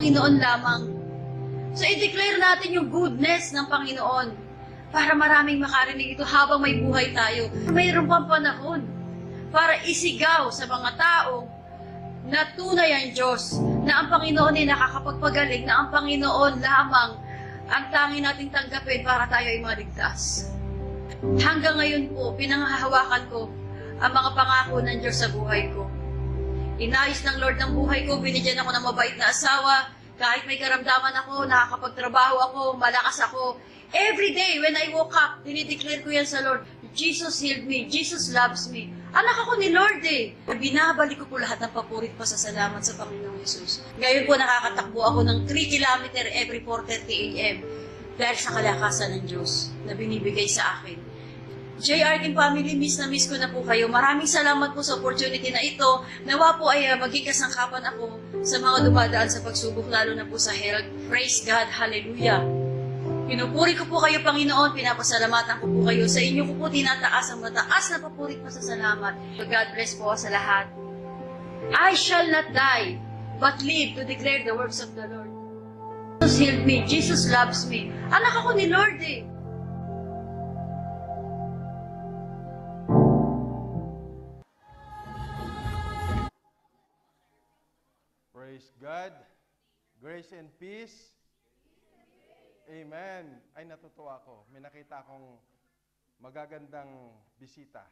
Panginoon lamang. So, i-declare natin yung goodness ng Panginoon para maraming makarinig ito habang may buhay tayo. Mayroon pang panahon para isigaw sa mga tao na tunay ang Diyos, na ang Panginoon ay nakakapagpagaling, na ang Panginoon lamang ang tangi nating tanggapin para tayo ay maligtas. Hanggang ngayon po, pinanghahawakan ko ang mga pangako ng Diyos sa buhay ko. Inayos ng Lord ng buhay ko, binigyan ako ng mabait na asawa, kahit may karamdaman ako, nakakapagtrabaho ako, malakas ako. Every day when I woke up, dinideclare ko yan sa Lord, Jesus healed me, Jesus loves me. Anak ako ni Lord eh. Binabalik ko po lahat ng papurit pa sa salamat sa Panginoong Yesus. Ngayon po nakakatakbo ako ng 3 kilometer every 4.30 a.m. dahil sa kalakasan ng Diyos na binibigay sa akin. JR Kim Family, miss na miss ko na po kayo. Maraming salamat po sa opportunity na ito. Nawa po ay uh, maging kasangkapan ako sa mga dumadaan sa pagsubok, lalo na po sa health. Praise God, hallelujah. Pinupuri ko po kayo, Panginoon. Pinapasalamatan ko po kayo. Sa inyo ko po tinataas ang mataas na papurit pa sa salamat. God bless po sa lahat. I shall not die, but live to declare the works of the Lord. Jesus healed me. Jesus loves me. Anak ako ni Lord eh. Praise God. Grace and peace. Amen. Ay, natutuwa ako. May nakita akong magagandang bisita.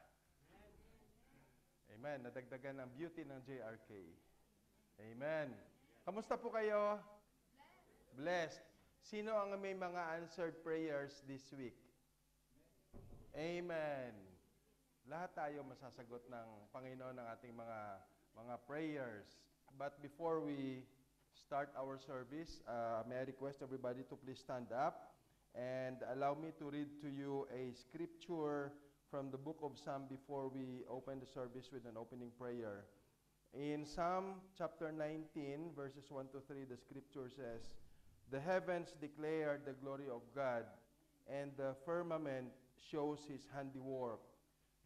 Amen. Nadagdagan ang beauty ng JRK. Amen. Kamusta po kayo? Blessed. Sino ang may mga answered prayers this week? Amen. Lahat tayo masasagot ng Panginoon ng ating mga mga prayers. But before we start our service, uh, may I request everybody to please stand up and allow me to read to you a scripture from the book of Psalm before we open the service with an opening prayer. In Psalm chapter 19, verses 1 to 3, the scripture says, The heavens declare the glory of God, and the firmament shows his handiwork.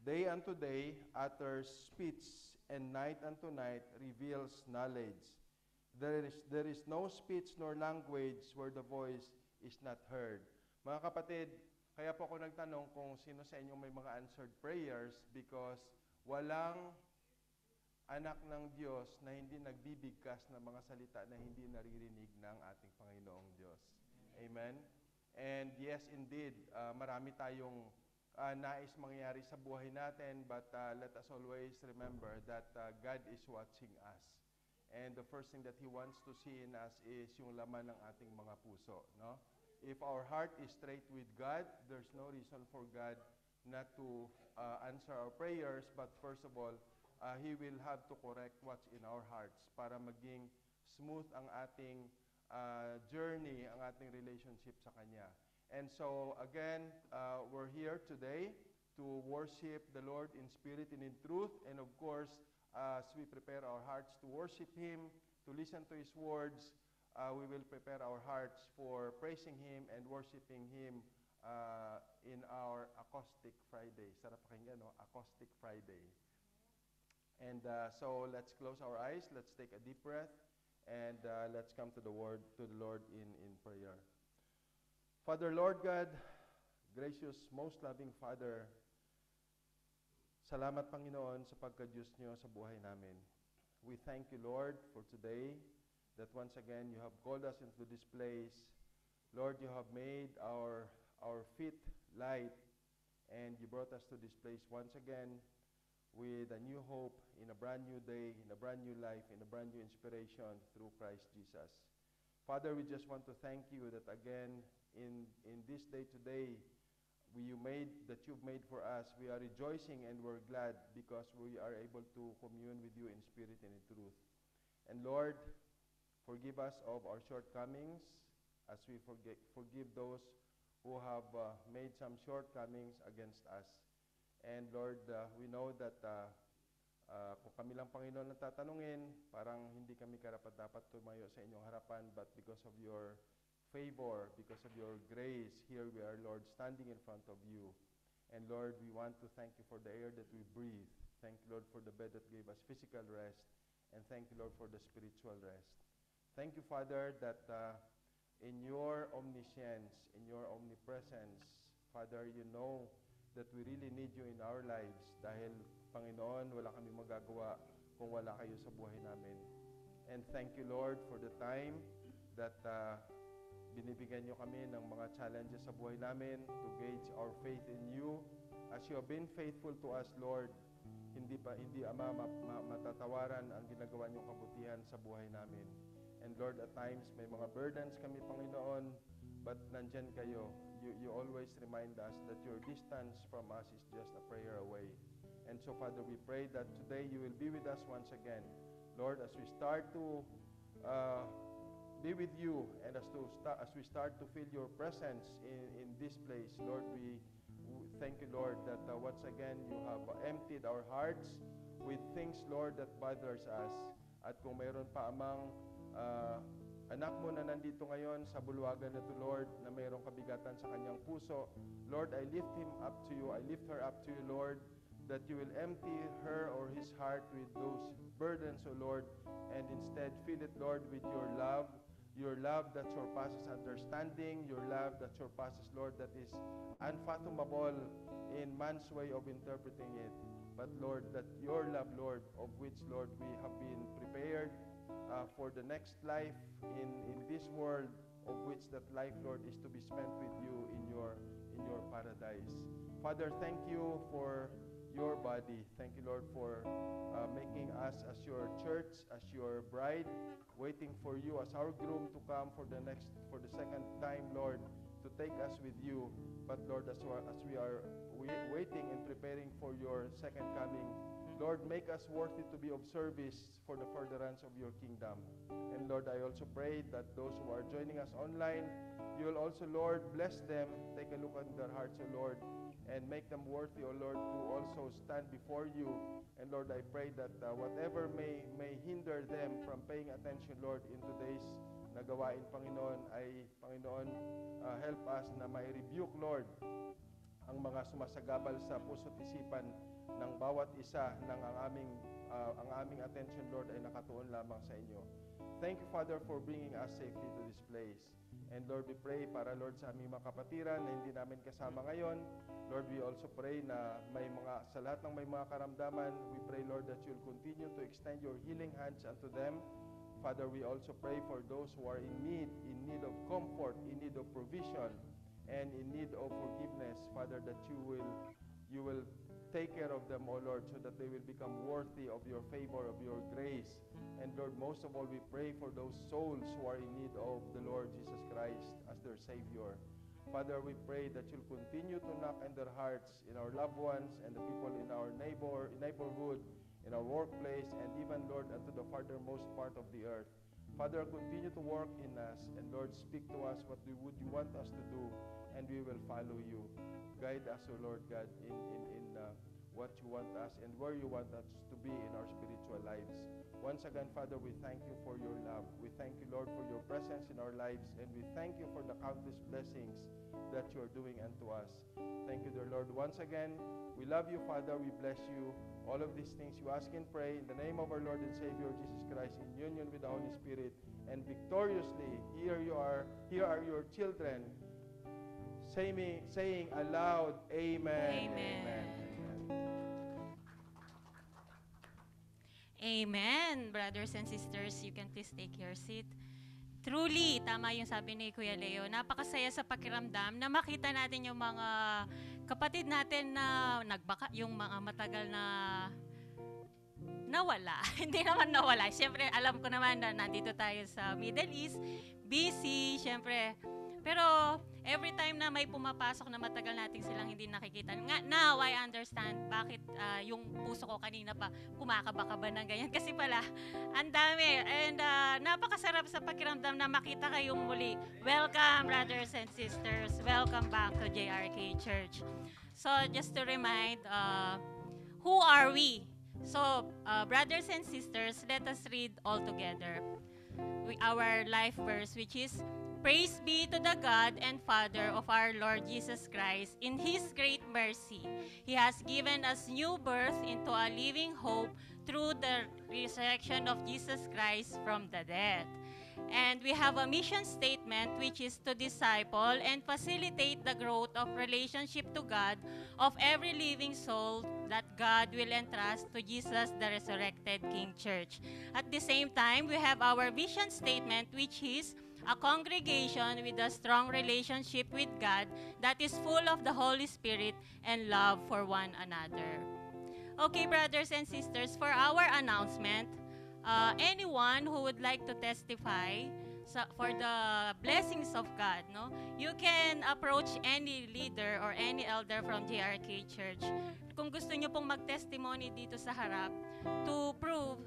Day unto day utters speech, and night unto night reveals knowledge. There is, there is no speech nor language where the voice is not heard. Mga kapatid, kaya po ako nagtanong kung sino sa inyo may mga answered prayers because walang anak ng Diyos na hindi nagbibigkas ng mga salita na hindi naririnig ng ating Panginoong Diyos. Amen? And yes, indeed, uh, marami tayong uh, nais mangyari sa buhay natin, but uh, let us always remember that uh, God is watching us. And the first thing that He wants to see in us is yung laman ng ating mga puso. No? If our heart is straight with God, there's no reason for God not to uh, answer our prayers, but first of all, uh, He will have to correct what's in our hearts para maging smooth ang ating uh, journey, ang ating relationship sa Kanya. And so, again, uh, we're here today to worship the Lord in spirit and in truth. And of course, as we prepare our hearts to worship Him, to listen to His words, uh, we will prepare our hearts for praising Him and worshiping Him uh, in our Acoustic Friday. Sarap pakinggan, no? Acoustic Friday. And uh, so let's close our eyes, let's take a deep breath, and uh, let's come to the word to the Lord in, in prayer. Father, Lord God, gracious, most loving Father, salamat Panginoon sa pagka-Diyos niyo sa buhay namin. We thank you, Lord, for today, that once again you have called us into this place. Lord, you have made our, our feet light, and you brought us to this place once again with a new hope in a brand new day, in a brand new life, in a brand new inspiration through Christ Jesus. Father, we just want to thank you that again in, in this day today, we you made that you've made for us, we are rejoicing and we're glad because we are able to commune with you in spirit and in truth. And Lord, forgive us of our shortcomings as we forget, forgive those who have uh, made some shortcomings against us. And Lord, uh, we know that uh, uh, kung kami lang Panginoon ang tatanungin, parang hindi kami karapat-dapat tumayo sa inyong harapan, but because of your favor, because of your grace, here we are, Lord, standing in front of you. And Lord, we want to thank you for the air that we breathe. Thank you, Lord, for the bed that gave us physical rest. And thank you, Lord, for the spiritual rest. Thank you, Father, that uh, in your omniscience, in your omnipresence, Father, you know that we really need you in our lives dahil, Panginoon, wala kami magagawa kung wala kayo sa buhay namin. And thank you, Lord, for the time that uh, binibigyan nyo kami ng mga challenges sa buhay namin to gauge our faith in you. As you have been faithful to us, Lord, hindi pa hindi ama ma- ma- matatawaran ang ginagawa niyong kabutihan sa buhay namin. And Lord, at times may mga burdens kami, Panginoon, but nandyan kayo. You, you always remind us that your distance from us is just a prayer away. And so, Father, we pray that today you will be with us once again. Lord, as we start to uh, be with you and as, to sta- as we start to feel your presence in, in this place, Lord, we thank you, Lord, that uh, once again you have emptied our hearts with things, Lord, that bothers us. At kung mayroon pa amang uh, anak mo na nandito ngayon sa bulwagan na to, Lord, na mayroong kabigatan sa kanyang puso, Lord, I lift him up to you. I lift her up to you, Lord, that you will empty her or his heart with those burdens, O Lord, and instead fill it, Lord, with your love, your love that surpasses understanding, your love that surpasses, Lord, that is unfathomable in man's way of interpreting it. But Lord, that your love, Lord, of which, Lord, we have been prepared uh, for the next life in, in this world, of which that life, Lord, is to be spent with you in your in your paradise. Father, thank you for your body. Thank you, Lord, for uh, making us as your church, as your bride, waiting for you as our groom to come for the next, for the second time, Lord, to take us with you. But Lord, as, we are- as we are waiting and preparing for your second coming, Lord, make us worthy to be of service for the furtherance of your kingdom. And Lord, I also pray that those who are joining us online, you will also, Lord, bless them. Take a look at their hearts, O Lord, and make them worthy, O Lord, to also stand before you. And Lord, I pray that uh, whatever may, may hinder them from paying attention, Lord, in today's nagawain, Panginoon, ay, Panginoon, uh, help us na may rebuke, Lord, ang mga sumasagabal sa puso't isipan ng bawat isa ng ang aming uh, ang aming attention Lord ay nakatuon lamang sa inyo. Thank you Father for bringing us safely to this place. And Lord, we pray para Lord sa aming mga kapatiran na hindi namin kasama ngayon. Lord, we also pray na may mga sa lahat ng may mga karamdaman, we pray Lord that you'll continue to extend your healing hands unto them. Father, we also pray for those who are in need, in need of comfort, in need of provision, and in need of forgiveness, Father, that you will you will take care of them, O Lord, so that they will become worthy of your favor, of your grace. And Lord, most of all, we pray for those souls who are in need of the Lord Jesus Christ as their Savior. Father, we pray that you'll continue to knock on their hearts in our loved ones and the people in our neighbor, neighborhood, in our workplace, and even, Lord, unto the farthermost part of the earth. Father, continue to work in us, and Lord, speak to us what we would you want us to do, and we will follow you. Guide us, O Lord God, in, in, in uh, what you want us and where you want us to be in our spiritual lives. Once again, Father, we thank you for your love. We thank you, Lord, for your presence in our lives, and we thank you for the countless blessings that you are doing unto us. Thank you, dear Lord. Once again, we love you, Father. We bless you. All of these things you ask and pray in the name of our Lord and Savior Jesus Christ in union with the Holy Spirit and victoriously. Here you are. Here are your children saying, saying aloud, Amen. Amen. Amen. Brothers and sisters, you can please take your seat. Truly, tama yung sabi ni Kuya Leo, napakasaya sa pakiramdam na makita natin yung mga kapatid natin na nagbaka, yung mga matagal na nawala. Hindi naman nawala. Siyempre, alam ko naman na nandito tayo sa Middle East, busy, siyempre. Pero every time na may pumapasok na matagal nating silang hindi nakikita, nga, now I understand bakit ah, yung puso ko kanina pa kumakaba-kaba ng ganyan. Kasi pala, ang dami. And ah, napakasarap sa pakiramdam na makita kayong muli. Welcome, brothers and sisters. Welcome back to JRK Church. So, just to remind, uh, who are we? So, uh, brothers and sisters, let us read all together we, our life verse, which is Praise be to the God and Father of our Lord Jesus Christ. In His great mercy, He has given us new birth into a living hope through the resurrection of Jesus Christ from the dead. And we have a mission statement which is to disciple and facilitate the growth of relationship to God of every living soul that God will entrust to Jesus, the resurrected King Church. At the same time, we have our vision statement which is a congregation with a strong relationship with God that is full of the Holy Spirit and love for one another. Okay, brothers and sisters, for our announcement, uh, anyone who would like to testify sa, for the blessings of God, no, you can approach any leader or any elder from JRK Church. Kung gusto nyo pong mag-testimony dito sa harap to prove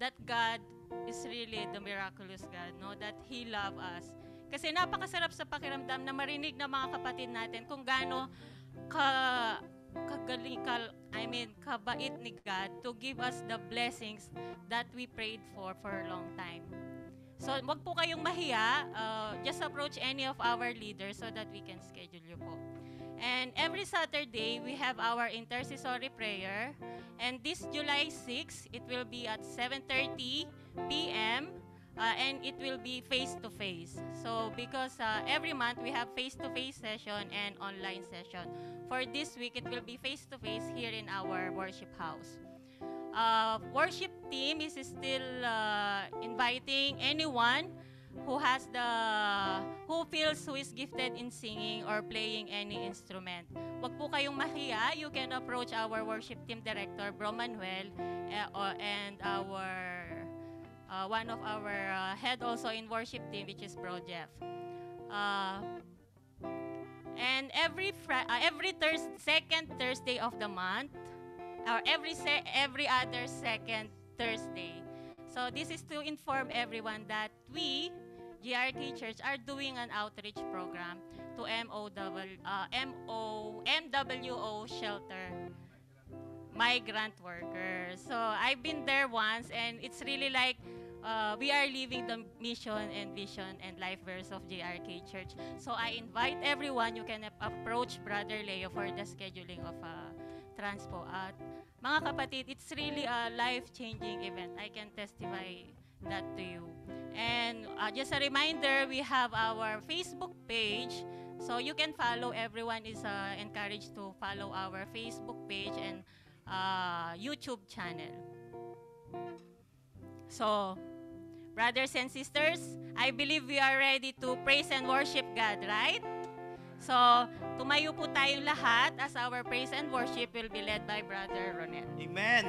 that God is really the miraculous God, no, that He love us. Kasi napakasarap sa pakiramdam na marinig ng mga kapatid natin kung gaano ka kagaling ka, I mean, kabait ni God to give us the blessings that we prayed for for a long time. So, wag po kayong mahiya. Uh, just approach any of our leaders so that we can schedule you po. And every Saturday, we have our intercessory prayer. And this July 6, it will be at 7.30 p.m. uh, and it will be face-to-face. So, because uh, every month, we have face-to-face session and online session. For this week, it will be face-to-face here in our worship house. Uh, worship team is still uh, inviting anyone who has the who feels who is gifted in singing or playing any instrument. Wag po kayong mahiya. You can approach our worship team director, Bro Manuel, eh, and our uh, one of our uh, head also in worship team, which is Bro Jeff. Uh, and every Fri- uh, every Thurs second Thursday of the month, or every se- every other second Thursday. So this is to inform everyone that we, GRK Church, are doing an outreach program to MOW, uh, MO, MWO shelter migrant workers. So I've been there once and it's really like uh, we are living the mission and vision and life verse of JRK Church. So I invite everyone, you can ap- approach Brother Leo for the scheduling of uh, transpo. At mga kapatid, it's really a life-changing event. I can testify that to you. And uh, just a reminder, we have our Facebook page. So you can follow, everyone is uh, encouraged to follow our Facebook page and uh, YouTube channel. So, brothers and sisters, I believe we are ready to praise and worship God, right? So, tumayo po tayong lahat as our praise and worship will be led by Brother Ronel. Amen.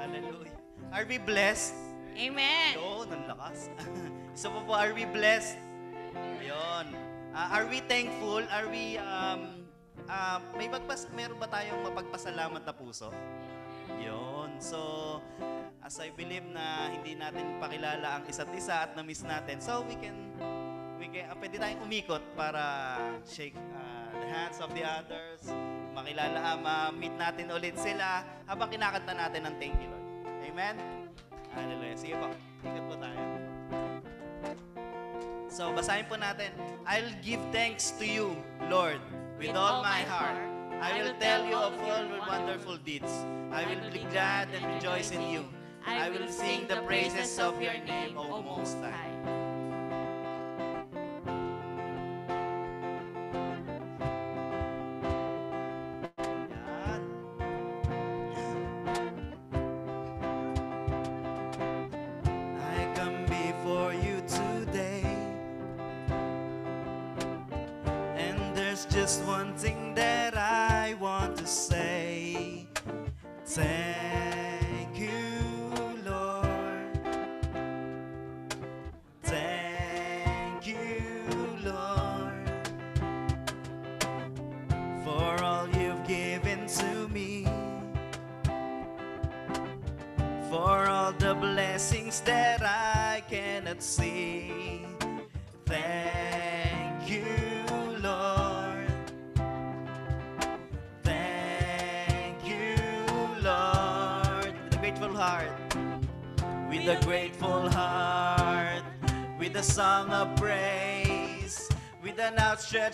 Hallelujah. Are we blessed? Amen. Yun, ang lakas. Isa pa po, are we blessed? Ayun. Ah, are we thankful? Are we, um, ah, may pagpas, meron ba tayong mapagpasalamat na puso? Yun. So, as I believe na hindi natin pakilala ang isa't isa at na-miss natin, so we can, we can, ah, pwede tayong umikot para shake ah, the hands of the others, makilala, ah, ma-meet natin ulit sila habang kinakanta natin ng thank you, Lord. Amen? Hallelujah. Sige po, ikot po tayo. So, basahin po natin. I'll give thanks to you, Lord, with all my heart. I will tell you of all your wonderful deeds. I will be glad and rejoice in you. I will sing the praises of your name, O Most High.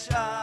Outstretched arm.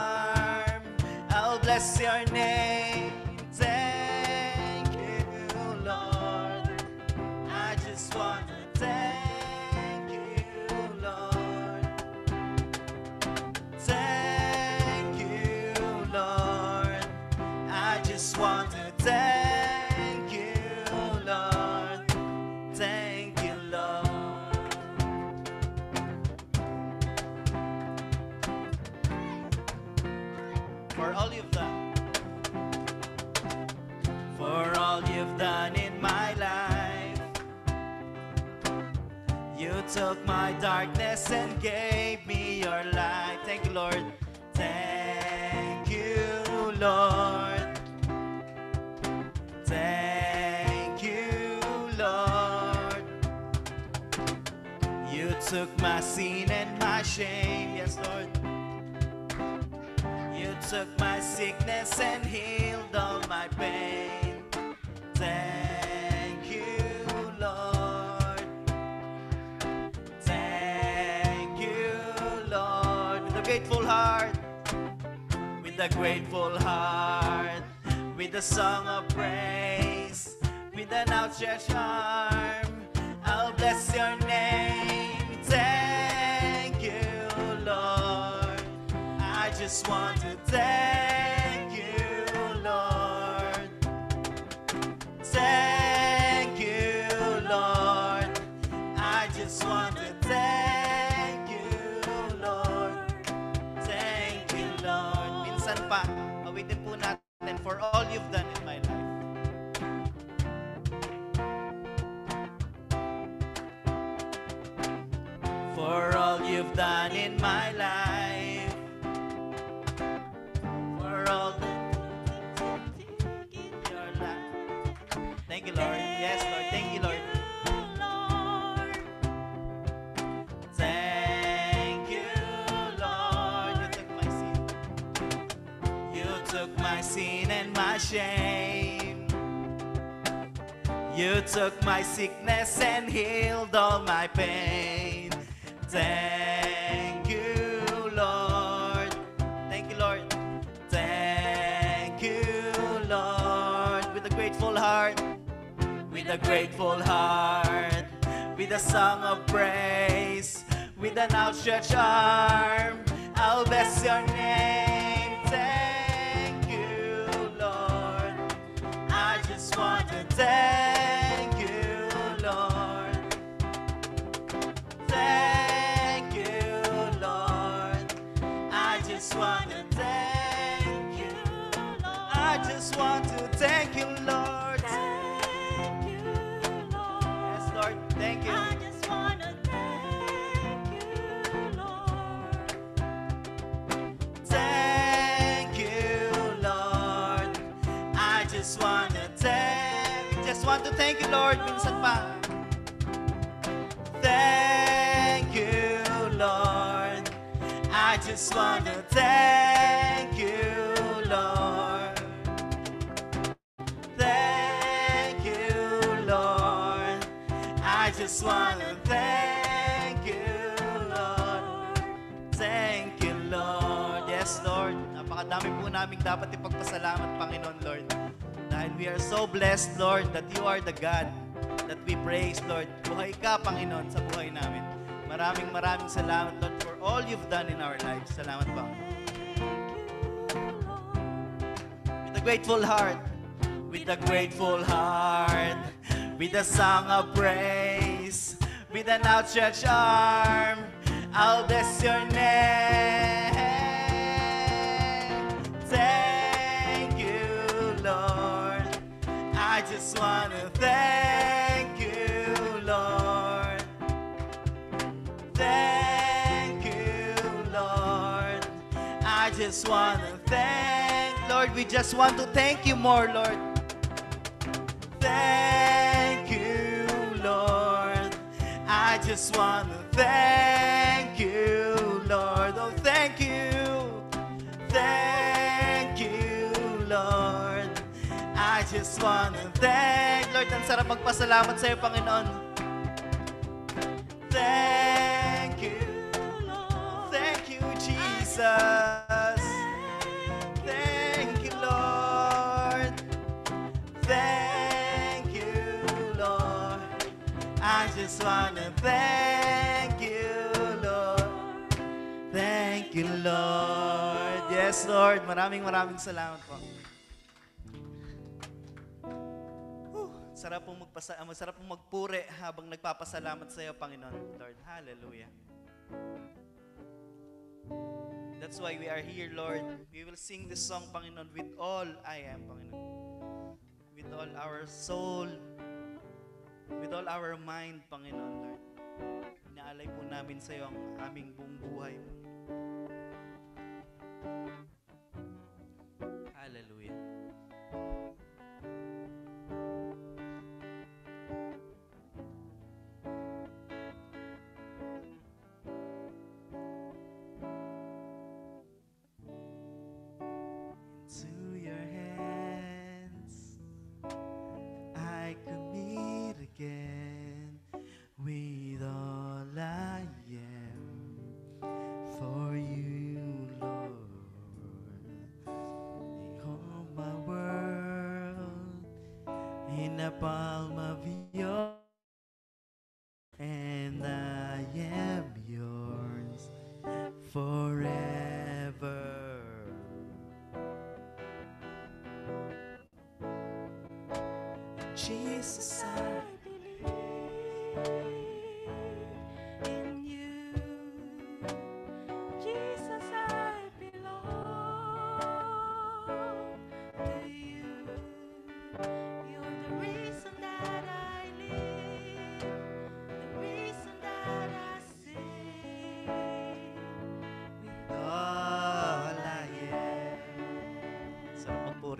You took my darkness and gave me your light. Thank you, Lord. Thank you, Lord. Thank you, Lord. You took my sin and my shame, yes, Lord. You took my sickness and healed all my pain. Thank heart, with a grateful heart, with a song of praise, with an outstretched arm, I'll bless your name. Thank you, Lord. I just want to thank all you've done in my life. For all you've done in my life. Shame. You took my sickness and healed all my pain. Thank you, Lord. Thank you, Lord. Thank you, Lord. With a grateful heart, with a grateful heart, with a song of praise, with an outstretched arm, I'll bless your name. I just thank you, Lord. Minsan pa. Thank you, Lord. I just want to thank you, Lord. Thank you, Lord. I just want to thank you, Lord. Thank you, Lord. Yes, Lord. Napakadami po namin dapat ipagpasalamat, Panginoon, Lord. Dahil we are so blessed, Lord, that you are the God that we praise, Lord. Buhay ka, Panginoon, sa buhay namin. Maraming maraming salamat, Lord, for all you've done in our lives. Salamat, Panginoon. With a grateful heart, with a grateful heart, with a song of praise, with an outstretched arm, I'll bless your name. Just want to thank you, Lord. Thank you, Lord. I just want to thank, Lord, we just want to thank you more, Lord. Thank you, Lord. I just want to thank just want to thank, Lord, ang sarap magpasalamat sa iyo, Panginoon. Thank you, Thank you, Jesus. Thank you, Lord. Thank you, Lord. I just want to thank you, Lord. Thank you, Lord. Yes, Lord. Maraming maraming salamat po. Sarap pong magpasa ah, masarap pong magpuri habang nagpapasalamat sa iyo, Panginoon, Lord. Hallelujah. That's why we are here, Lord. We will sing this song, Panginoon, with all I am, Panginoon. With all our soul, with all our mind, Panginoon, Lord. Inaalay po namin sa iyo ang aming buong buhay. Hallelujah.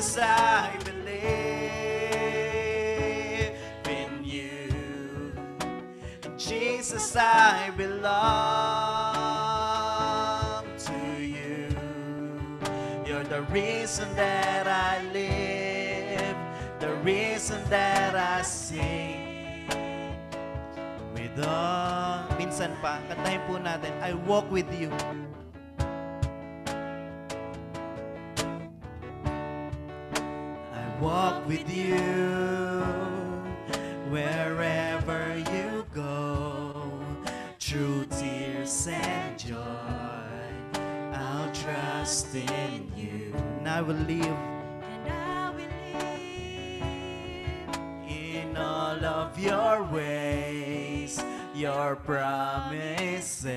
Jesus, I believe in you. Jesus, I belong to you. You're the reason that I live, the reason that I sing. With all, minsan pa, kantahin po natin, I walk with you. Trust in you, and I will live And I will live in all of your ways, your promises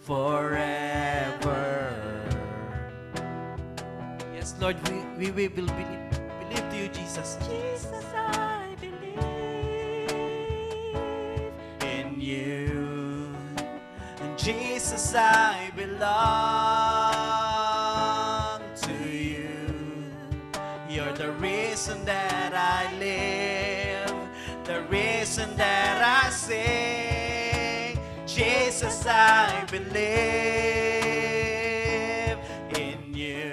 forever. Yes, Lord, we, we, will believe, believe to you, Jesus. Jesus, I believe. in you. And Jesus, I belong that I sing. Jesus, I believe in you.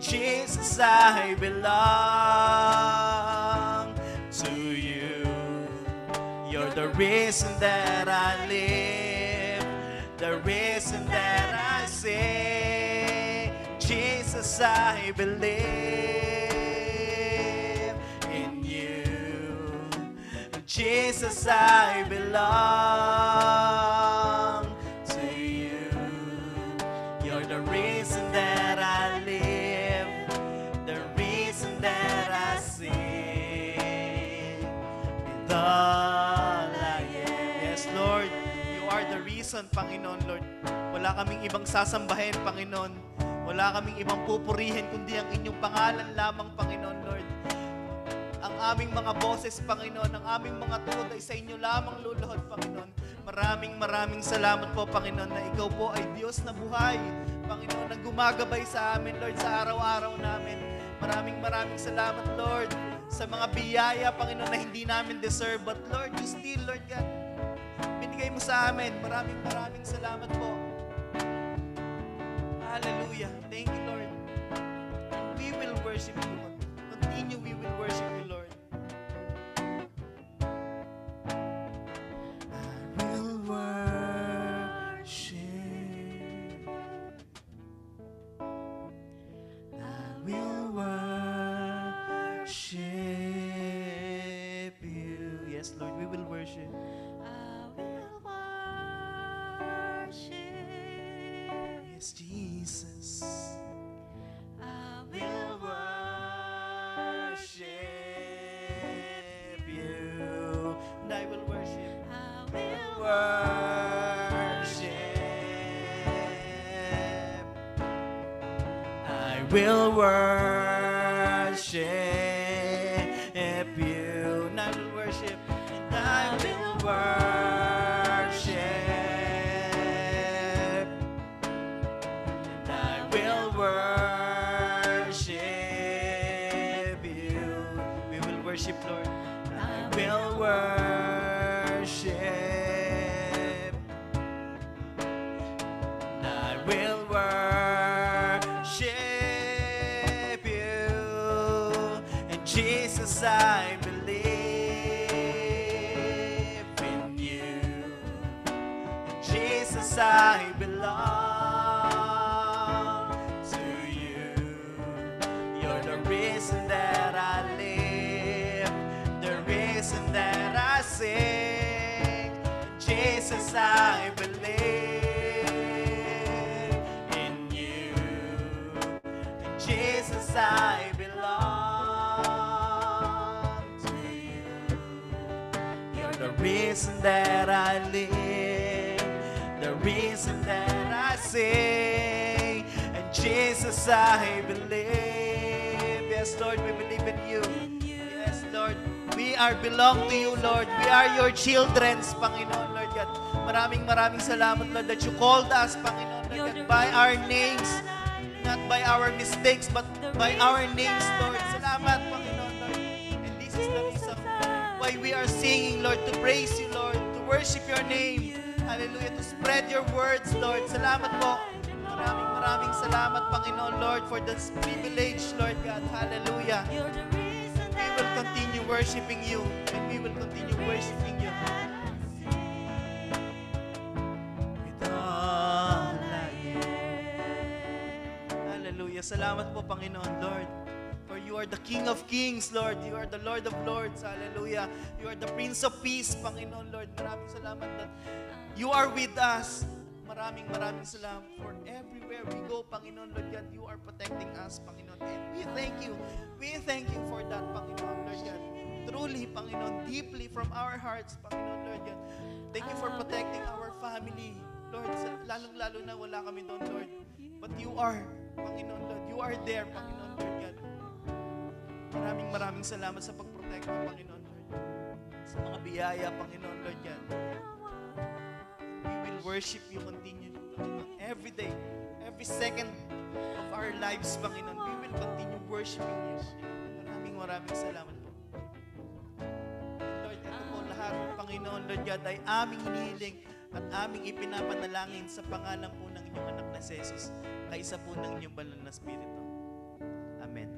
Jesus, I belong to you. You're the reason that I live, the reason that I sing. Jesus, I believe Jesus, I belong to you. You're the reason that I live, the reason that I sing. With all I. Yes, Lord, you are the reason, Panginoon, Lord. Wala kaming ibang sasambahin, Panginoon. Wala kaming ibang pupurihin, kundi ang inyong pangalan lamang, Panginoon, Lord. Ang aming mga boses, Panginoon, ang aming mga tuhod ay sa inyo lamang luluhod, Panginoon. Maraming maraming salamat po, Panginoon, na ikaw po ay Diyos na buhay. Panginoon, na gumagabay sa amin, Lord, sa araw-araw namin. Maraming maraming salamat, Lord, sa mga biyaya, Panginoon, na hindi namin deserve. But Lord, you still, Lord God, binigay mo sa amin. Maraming maraming salamat po. Hallelujah. Thank you, Lord. We will worship you. Continue in you we will worship you, Jesus. I will worship you. And I will worship. I will Worship. I will worship reason that I live, the reason that I sing. And Jesus, I believe. Yes, Lord, we believe in you. Yes, Lord. We are belong to you, Lord. We are your children, Panginoon, Lord God. Maraming maraming salamat, Lord, that you called us, Panginoon, Lord God, by our names. Not by our mistakes, but by our names, Lord. Why we are singing, Lord, to praise you, Lord, to worship your name. Hallelujah. To spread your words, Lord. Salamat po. Maraming maraming salamat, Panginoon, Lord, for this privilege, Lord God. Hallelujah. We will continue worshiping you, and we will continue worshiping you. Hallelujah. Salamat po, Panginoon, Lord. For you are the King of Kings, Lord. You are the Lord of Lords. Hallelujah. You are the Prince of Peace, Panginoon, Lord. Maraming salamat that you are with us. Maraming maraming salamat for everywhere we go, Panginoon, Lord God. You are protecting us, Panginoon. And we thank you. We thank you for that, Panginoon, Lord God. Truly, Panginoon, deeply from our hearts, Panginoon, Lord God. Thank you for protecting our family. Lord, lalong-lalo na wala kami doon, Lord. But you are, Panginoon, Lord. You are there, Panginoon, Lord God. Maraming maraming salamat sa pagprotect mo, Panginoon, Lord. Sa mga biyaya, Panginoon, Lord God. We will worship you continually. Every day, every second of our lives, Panginoon, we will continue worshiping you. Maraming maraming salamat po. Lord, ito po lahat, Panginoon, Lord God, ay aming hinihiling at aming ipinapanalangin sa pangalan po ng inyong anak na si Jesus, kaisa po ng inyong banal na Spirito. Amen.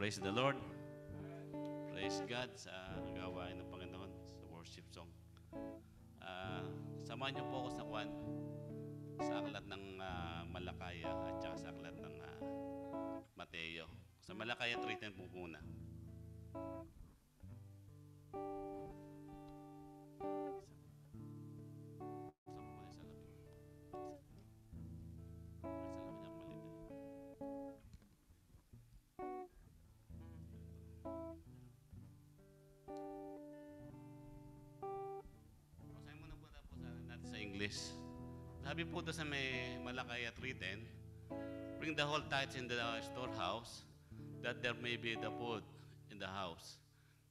Praise the Lord. Praise God sa gawain ng Panginoon sa worship song. Ah, samahan niyo po ako sa kwan sa aklat ng ah, Malakaya at saka sa aklat ng ah, Mateo. Sa Malakaya 3.10 po muna. Sabi po doon sa may Malakaya 3.10, Bring the whole tithes in the storehouse, that there may be the food in the house.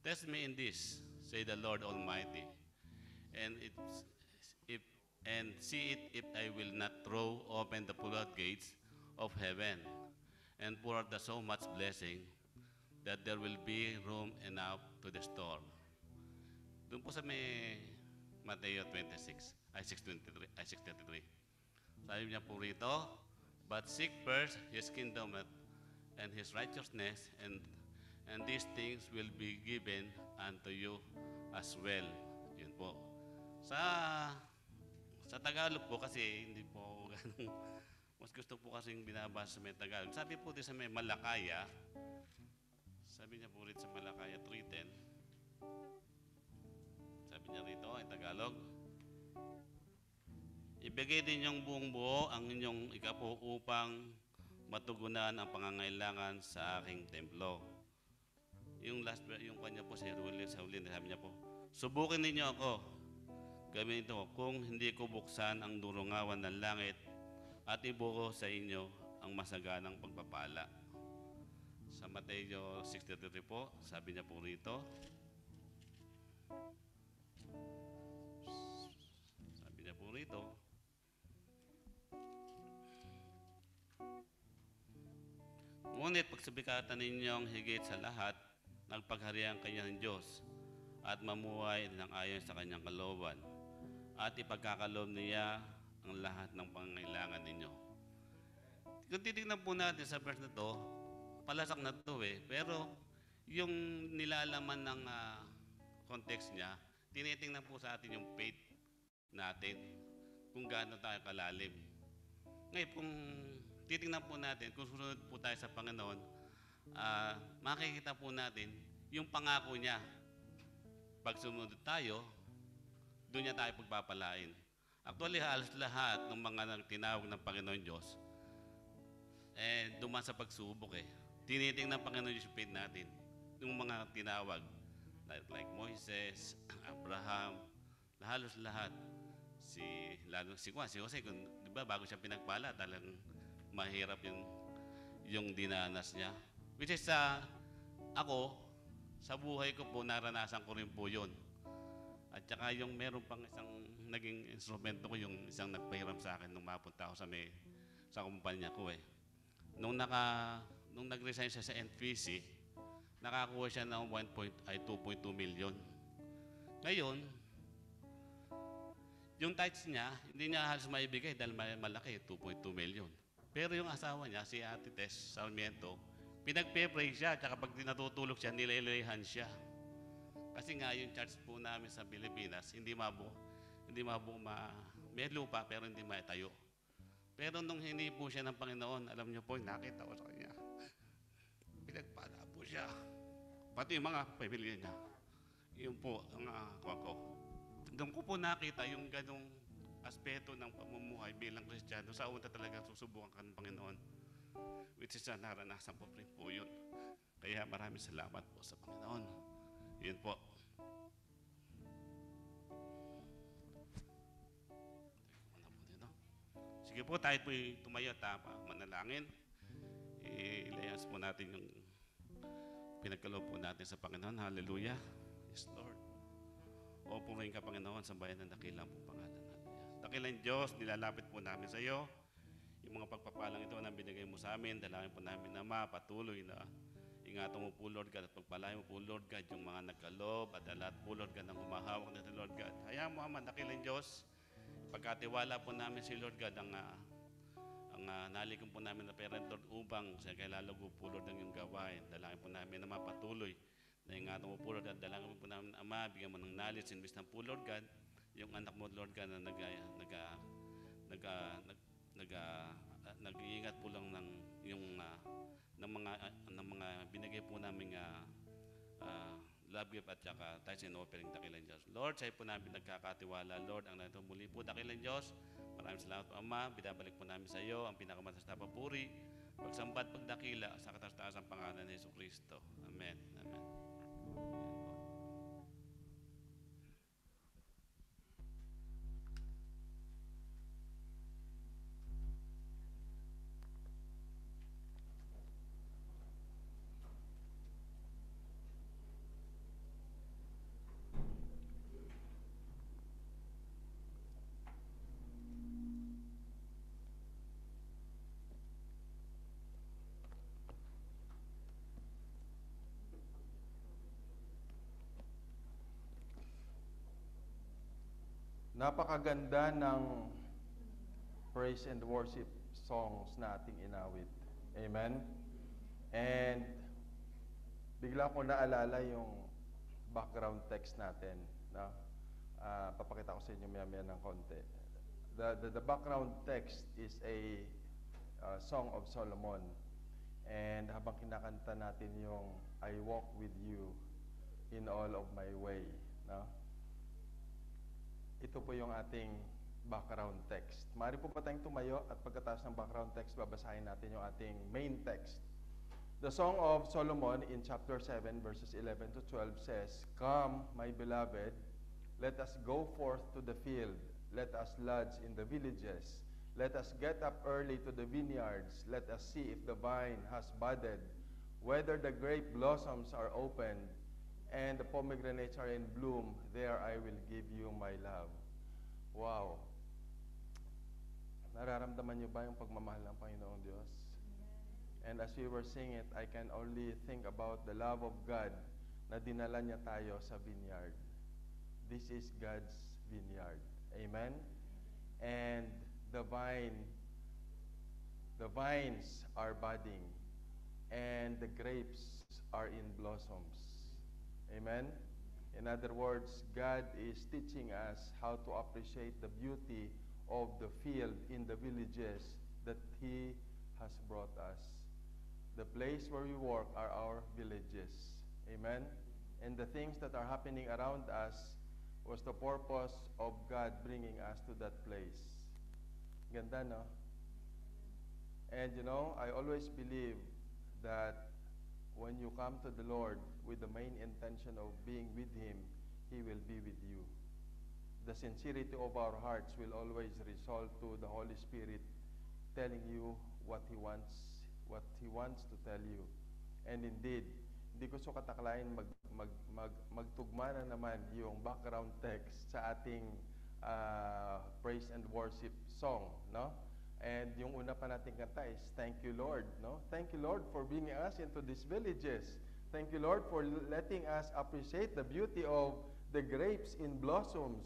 Test me in this, say the Lord Almighty, and it, if and see it if I will not throw open the floodgates of heaven and pour out the so much blessing that there will be room enough to the store. Doon po sa may Mateo 26, ay 6.23, ay 6.33. Sabi niya po rito, But seek first His kingdom and His righteousness, and, and these things will be given unto you as well. Yun po. Sa sa Tagalog po kasi hindi po ganun. Mas gusto po kasi yung binabasa sa may Tagalog. Sabi po din sa may Malakaya, sabi niya po rito sa Malakaya 3.10, sabi niya rito, ay Tagalog, Ibigay din yung buong buo ang inyong ikapo upang matugunan ang pangangailangan sa aking templo. Yung last, yung kanya po sa huli, sa huli, sabi niya po, Subukin ninyo ako. Gawin ito kung hindi ko buksan ang durungawan ng langit at ibuko sa inyo ang masaganang pagpapala. Sa Mateo 6.33 po, sabi niya po rito, po rito, Ngunit pagsabikatan ninyong higit sa lahat, nagpagharihan kanya ng Diyos at mamuhay ng ayon sa kanyang kalooban at ipagkakaloob niya ang lahat ng pangangailangan ninyo. Kung titignan po natin sa verse na to, palasak na to eh, pero yung nilalaman ng ah, context niya, tinitingnan po sa atin yung faith natin, kung gaano tayo kalalim. Ngayon, kung titingnan po natin, kung sunod po tayo sa Panginoon, ah, makikita po natin yung pangako niya. Pag sumunod tayo, doon niya tayo pagpapalain. Actually, halos lahat ng mga tinawag ng Panginoon Diyos, eh, duman sa pagsubok eh. Tinitingnan ng Panginoon Diyos yung natin. Yung mga tinawag, like, like Moises, Abraham, halos lahat. Si, lalo si Juan, si Jose, kung, di ba, bago siya pinagpala, talagang mahirap yung, yung dinanas niya. Which is, sa ako, sa buhay ko po, naranasan ko rin po yun. At saka yung meron pang isang naging instrumento ko, yung isang nagpahiram sa akin nung mapunta ako sa may sa kumpanya ko eh. Nung naka nung nag-resign siya sa NPC, nakakuha siya ng 1 point, ay 2.2 million. Ngayon, yung tithes niya, hindi niya halos maibigay dahil ma- malaki, 2.2 million. Pero yung asawa niya, si Ate Tess Sarmiento, pinagpe-pray siya, tsaka pag natutulog siya, nilailayhan siya. Kasi nga yung church po namin sa Pilipinas, hindi mabuo, hindi mabuo ma, may lupa pero hindi maitayo. Pero nung hindi po siya ng Panginoon, alam niyo po, nakita ko sa kanya. Pinagpala po siya. Pati yung mga pamilya niya. Yun po ang uh, ko. Doon ko po nakita yung ganong aspeto ng pamumuhay bilang Kristiyano. Sa una talaga susubukan ka ng Panginoon. Which is uh, naranasan po rin po yun. Kaya maraming salamat po sa Panginoon. Yun po. Sige po, tayo po tumayo at manalangin. Ilayas po natin yung pinagkaloob po natin sa Panginoon. Hallelujah. Yes, Lord. O purihin ka, Panginoon, sa bayan ng dakilang po pangalan natin. Dakilang Diyos, nilalapit po namin sa iyo. Yung mga pagpapalang ito na binigay mo sa amin, dalangin po namin na mapatuloy na ingatan mo po, Lord God, at pagpalain mo po, Lord God, yung mga nagkalob at lahat po, Lord God, ang humahawak na Lord God. Hayaan mo, Ama, dakilang Diyos, pagkatiwala po namin si Lord God, ang ah, ang uh, nalikom po namin na parent Lord upang sa kailalago po Lord ang iyong gawain. Dalangin po namin na mapatuloy na ingatan mo po Lord at dalangin po namin Ama, bigyan mo ng knowledge and wisdom po Lord God, yung anak mo Lord God na nag, nag, nag, nag, nag, nag-iingat po lang ng yung ah, ng mga ah, ng mga binigay po namin uh, love gift at saka tithes and offering dakilang Diyos. Lord, sa'yo po namin nagkakatiwala. Lord, ang nato muli po dakilang Diyos. Maraming salamat po, Ama. Binabalik po namin sa iyo ang pinakamataas na papuri, pagsambat, pagdakila sa kataas ang pangalan ni Yesu Kristo. Amen. Amen. Amen. Napakaganda ng praise and worship songs na ating inawit. Amen? And bigla ko naalala yung background text natin. No? Ah, papakita ko sa inyo maya-maya ng konti. The, the, the background text is a uh, Song of Solomon. And habang kinakanta natin yung I walk with you in all of my way. No? Ito po yung ating background text. Maaari po ba tayong tumayo at pagkatapos ng background text, babasahin natin yung ating main text. The Song of Solomon in chapter 7 verses 11 to 12 says, Come, my beloved, let us go forth to the field. Let us lodge in the villages. Let us get up early to the vineyards. Let us see if the vine has budded, whether the grape blossoms are opened, and the pomegranates are in bloom. There I will give you my love. Wow. Nararamdaman niyo ba yung pagmamahal ng Panginoong Diyos? And as we were singing it, I can only think about the love of God na dinala niya tayo sa vineyard. This is God's vineyard. Amen? And the vine, the vines are budding, and the grapes are in blossoms. Amen? In other words, God is teaching us how to appreciate the beauty of the field in the villages that He has brought us. The place where we work are our villages. Amen? And the things that are happening around us was the purpose of God bringing us to that place. Ganda, no? And you know, I always believe that when you come to the Lord with the main intention of being with Him, He will be with you. The sincerity of our hearts will always result to the Holy Spirit telling you what He wants, what He wants to tell you. And indeed, hindi ko so kataklain mag, mag, mag, magtugma na naman yung background text sa ating uh, praise and worship song, no? And yung una pa nating kanta is Thank you Lord, no? Thank you Lord for bringing us into these villages. Thank you Lord for letting us appreciate the beauty of the grapes in blossoms,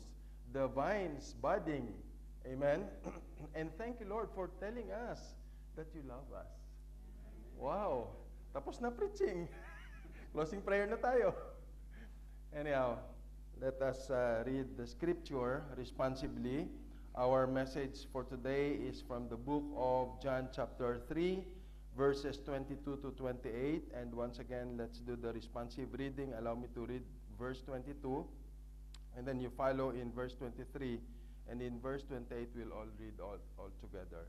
the vines budding. Amen. and thank you Lord for telling us that you love us. Wow. Tapos na preaching. Closing prayer na tayo. Anyhow, let us uh, read the scripture responsibly. Our message for today is from the book of John chapter 3 verses 22 to 28 and once again let's do the responsive reading. Allow me to read verse 22 and then you follow in verse 23 and in verse 28 we'll all read all, all together.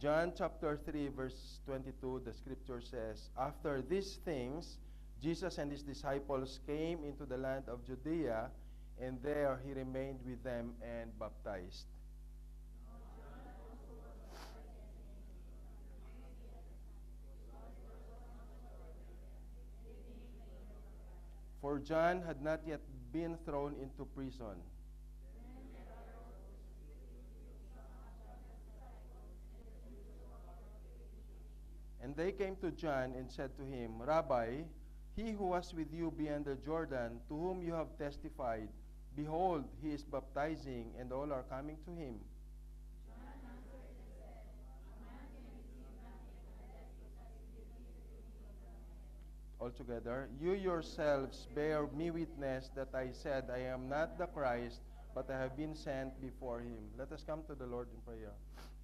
John chapter 3 verse 22 the scripture says after these things Jesus and his disciples came into the land of Judea and there he remained with them and baptized. For John had not yet been thrown into prison. And they came to John and said to him, Rabbi, he who was with you beyond the Jordan, to whom you have testified, behold, he is baptizing, and all are coming to him. Altogether, you yourselves bear me witness that I said, I am not the Christ, but I have been sent before him. Let us come to the Lord in prayer.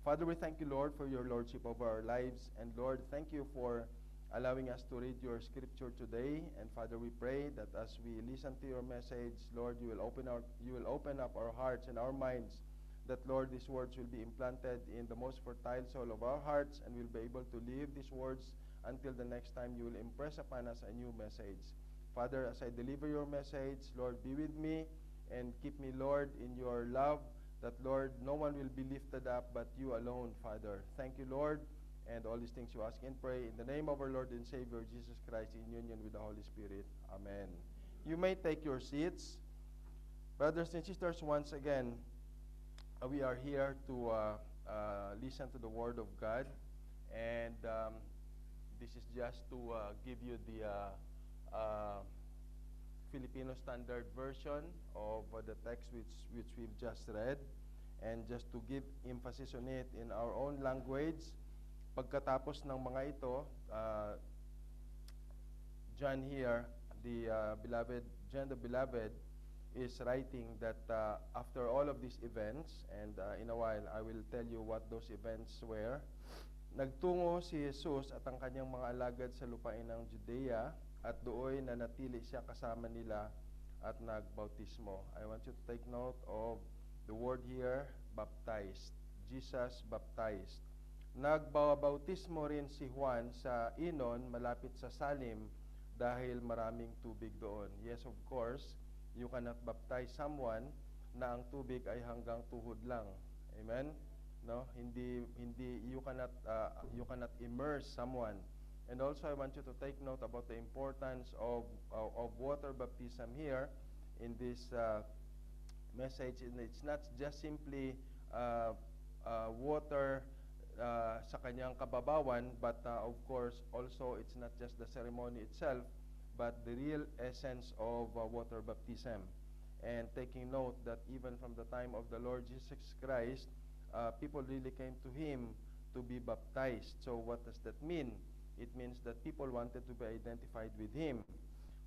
Father, we thank you, Lord, for your lordship over our lives. And Lord, thank you for allowing us to read your scripture today. And Father, we pray that as we listen to your message, Lord, you will open our you will open up our hearts and our minds. That Lord, these words will be implanted in the most fertile soul of our hearts, and we'll be able to live these words until the next time you will impress upon us a new message. Father, as I deliver your message, Lord, be with me and keep me, Lord, in your love. That, Lord, no one will be lifted up but you alone, Father. Thank you, Lord. And all these things you ask and pray in the name of our Lord and Savior Jesus Christ in union with the Holy Spirit. Amen. You may take your seats. Brothers and sisters, once again, we are here to uh, uh, listen to the Word of God. And um, this is just to uh, give you the uh, uh, Filipino Standard Version of uh, the text which, which we've just read. And just to give emphasis on it in our own language, pagkatapos ng mga ito, uh, John here, the uh, beloved, John the beloved, is writing that uh, after all of these events, and uh, in a while I will tell you what those events were, nagtungo si Jesus at ang kanyang mga alagad sa lupain ng Judea at doon nanatili siya kasama nila at nagbautismo. I want you to take note of the word here, baptized. Jesus baptized. Nagbabautismo rin si Juan sa Inon malapit sa Salim dahil maraming tubig doon. Yes, of course, you cannot baptize someone na ang tubig ay hanggang tuhod lang. Amen? No? Hindi hindi you cannot uh, you cannot immerse someone. And also I want you to take note about the importance of of, of water baptism here in this uh, message and it's not just simply uh, uh, water uh, sa kanyang kababawan but uh, of course also it's not just the ceremony itself but the real essence of uh, water baptism and taking note that even from the time of the Lord Jesus Christ uh, people really came to him to be baptized so what does that mean it means that people wanted to be identified with him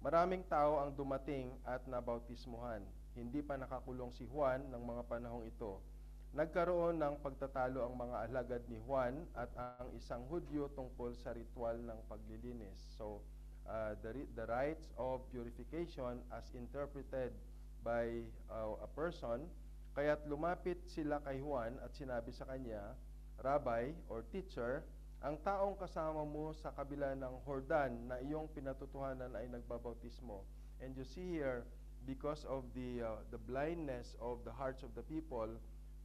Maraming tao ang dumating at nabautismuhan. Hindi pa nakakulong si Juan ng mga panahong ito. Nagkaroon ng pagtatalo ang mga alagad ni Juan at ang isang Hudyo tungkol sa ritual ng paglilinis. So, uh, the, the rites of purification as interpreted by uh, a person, kaya't lumapit sila kay Juan at sinabi sa kanya, Rabbi or teacher, ang taong kasama mo sa kabila ng Hordan na iyong pinatutuhanan ay nagbabautismo. And you see here, because of the, uh, the blindness of the hearts of the people,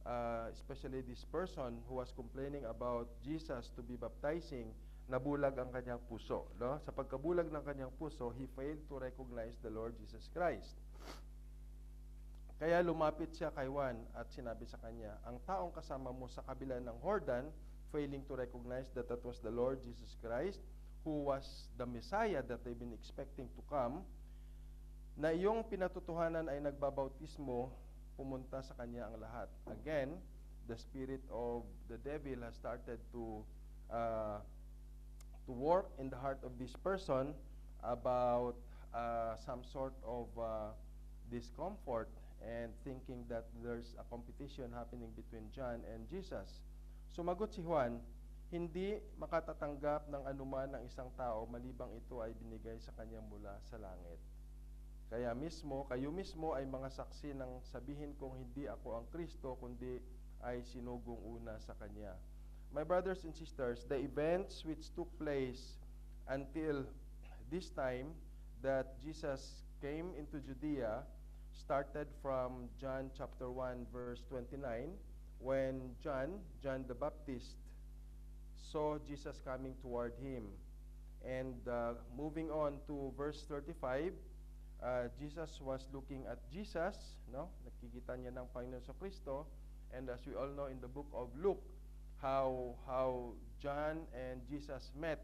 uh, especially this person who was complaining about Jesus to be baptizing, nabulag ang kanyang puso. No? Sa pagkabulag ng kanyang puso, he failed to recognize the Lord Jesus Christ. Kaya lumapit siya kay Juan at sinabi sa kanya, ang taong kasama mo sa kabila ng Hordan, failing to recognize that that was the Lord Jesus Christ, who was the Messiah that they've been expecting to come, na iyong pinatutuhanan ay nagbabautismo, pumunta sa kanya ang lahat. Again, the spirit of the devil has started to uh, to work in the heart of this person about uh, some sort of uh, discomfort and thinking that there's a competition happening between John and Jesus. Sumagot si Juan, hindi makatatanggap ng anuman ng isang tao malibang ito ay binigay sa kanya mula sa langit. Kaya mismo, kayo mismo ay mga saksi ng sabihin kong hindi ako ang Kristo, kundi ay sinugong una sa Kanya. My brothers and sisters, the events which took place until this time that Jesus came into Judea started from John chapter 1 verse 29 when John, John the Baptist, saw Jesus coming toward him. And uh, moving on to verse 35, uh, Jesus was looking at Jesus, no? Nakikita niya ng Panginoon sa Kristo. And as we all know in the book of Luke, how how John and Jesus met.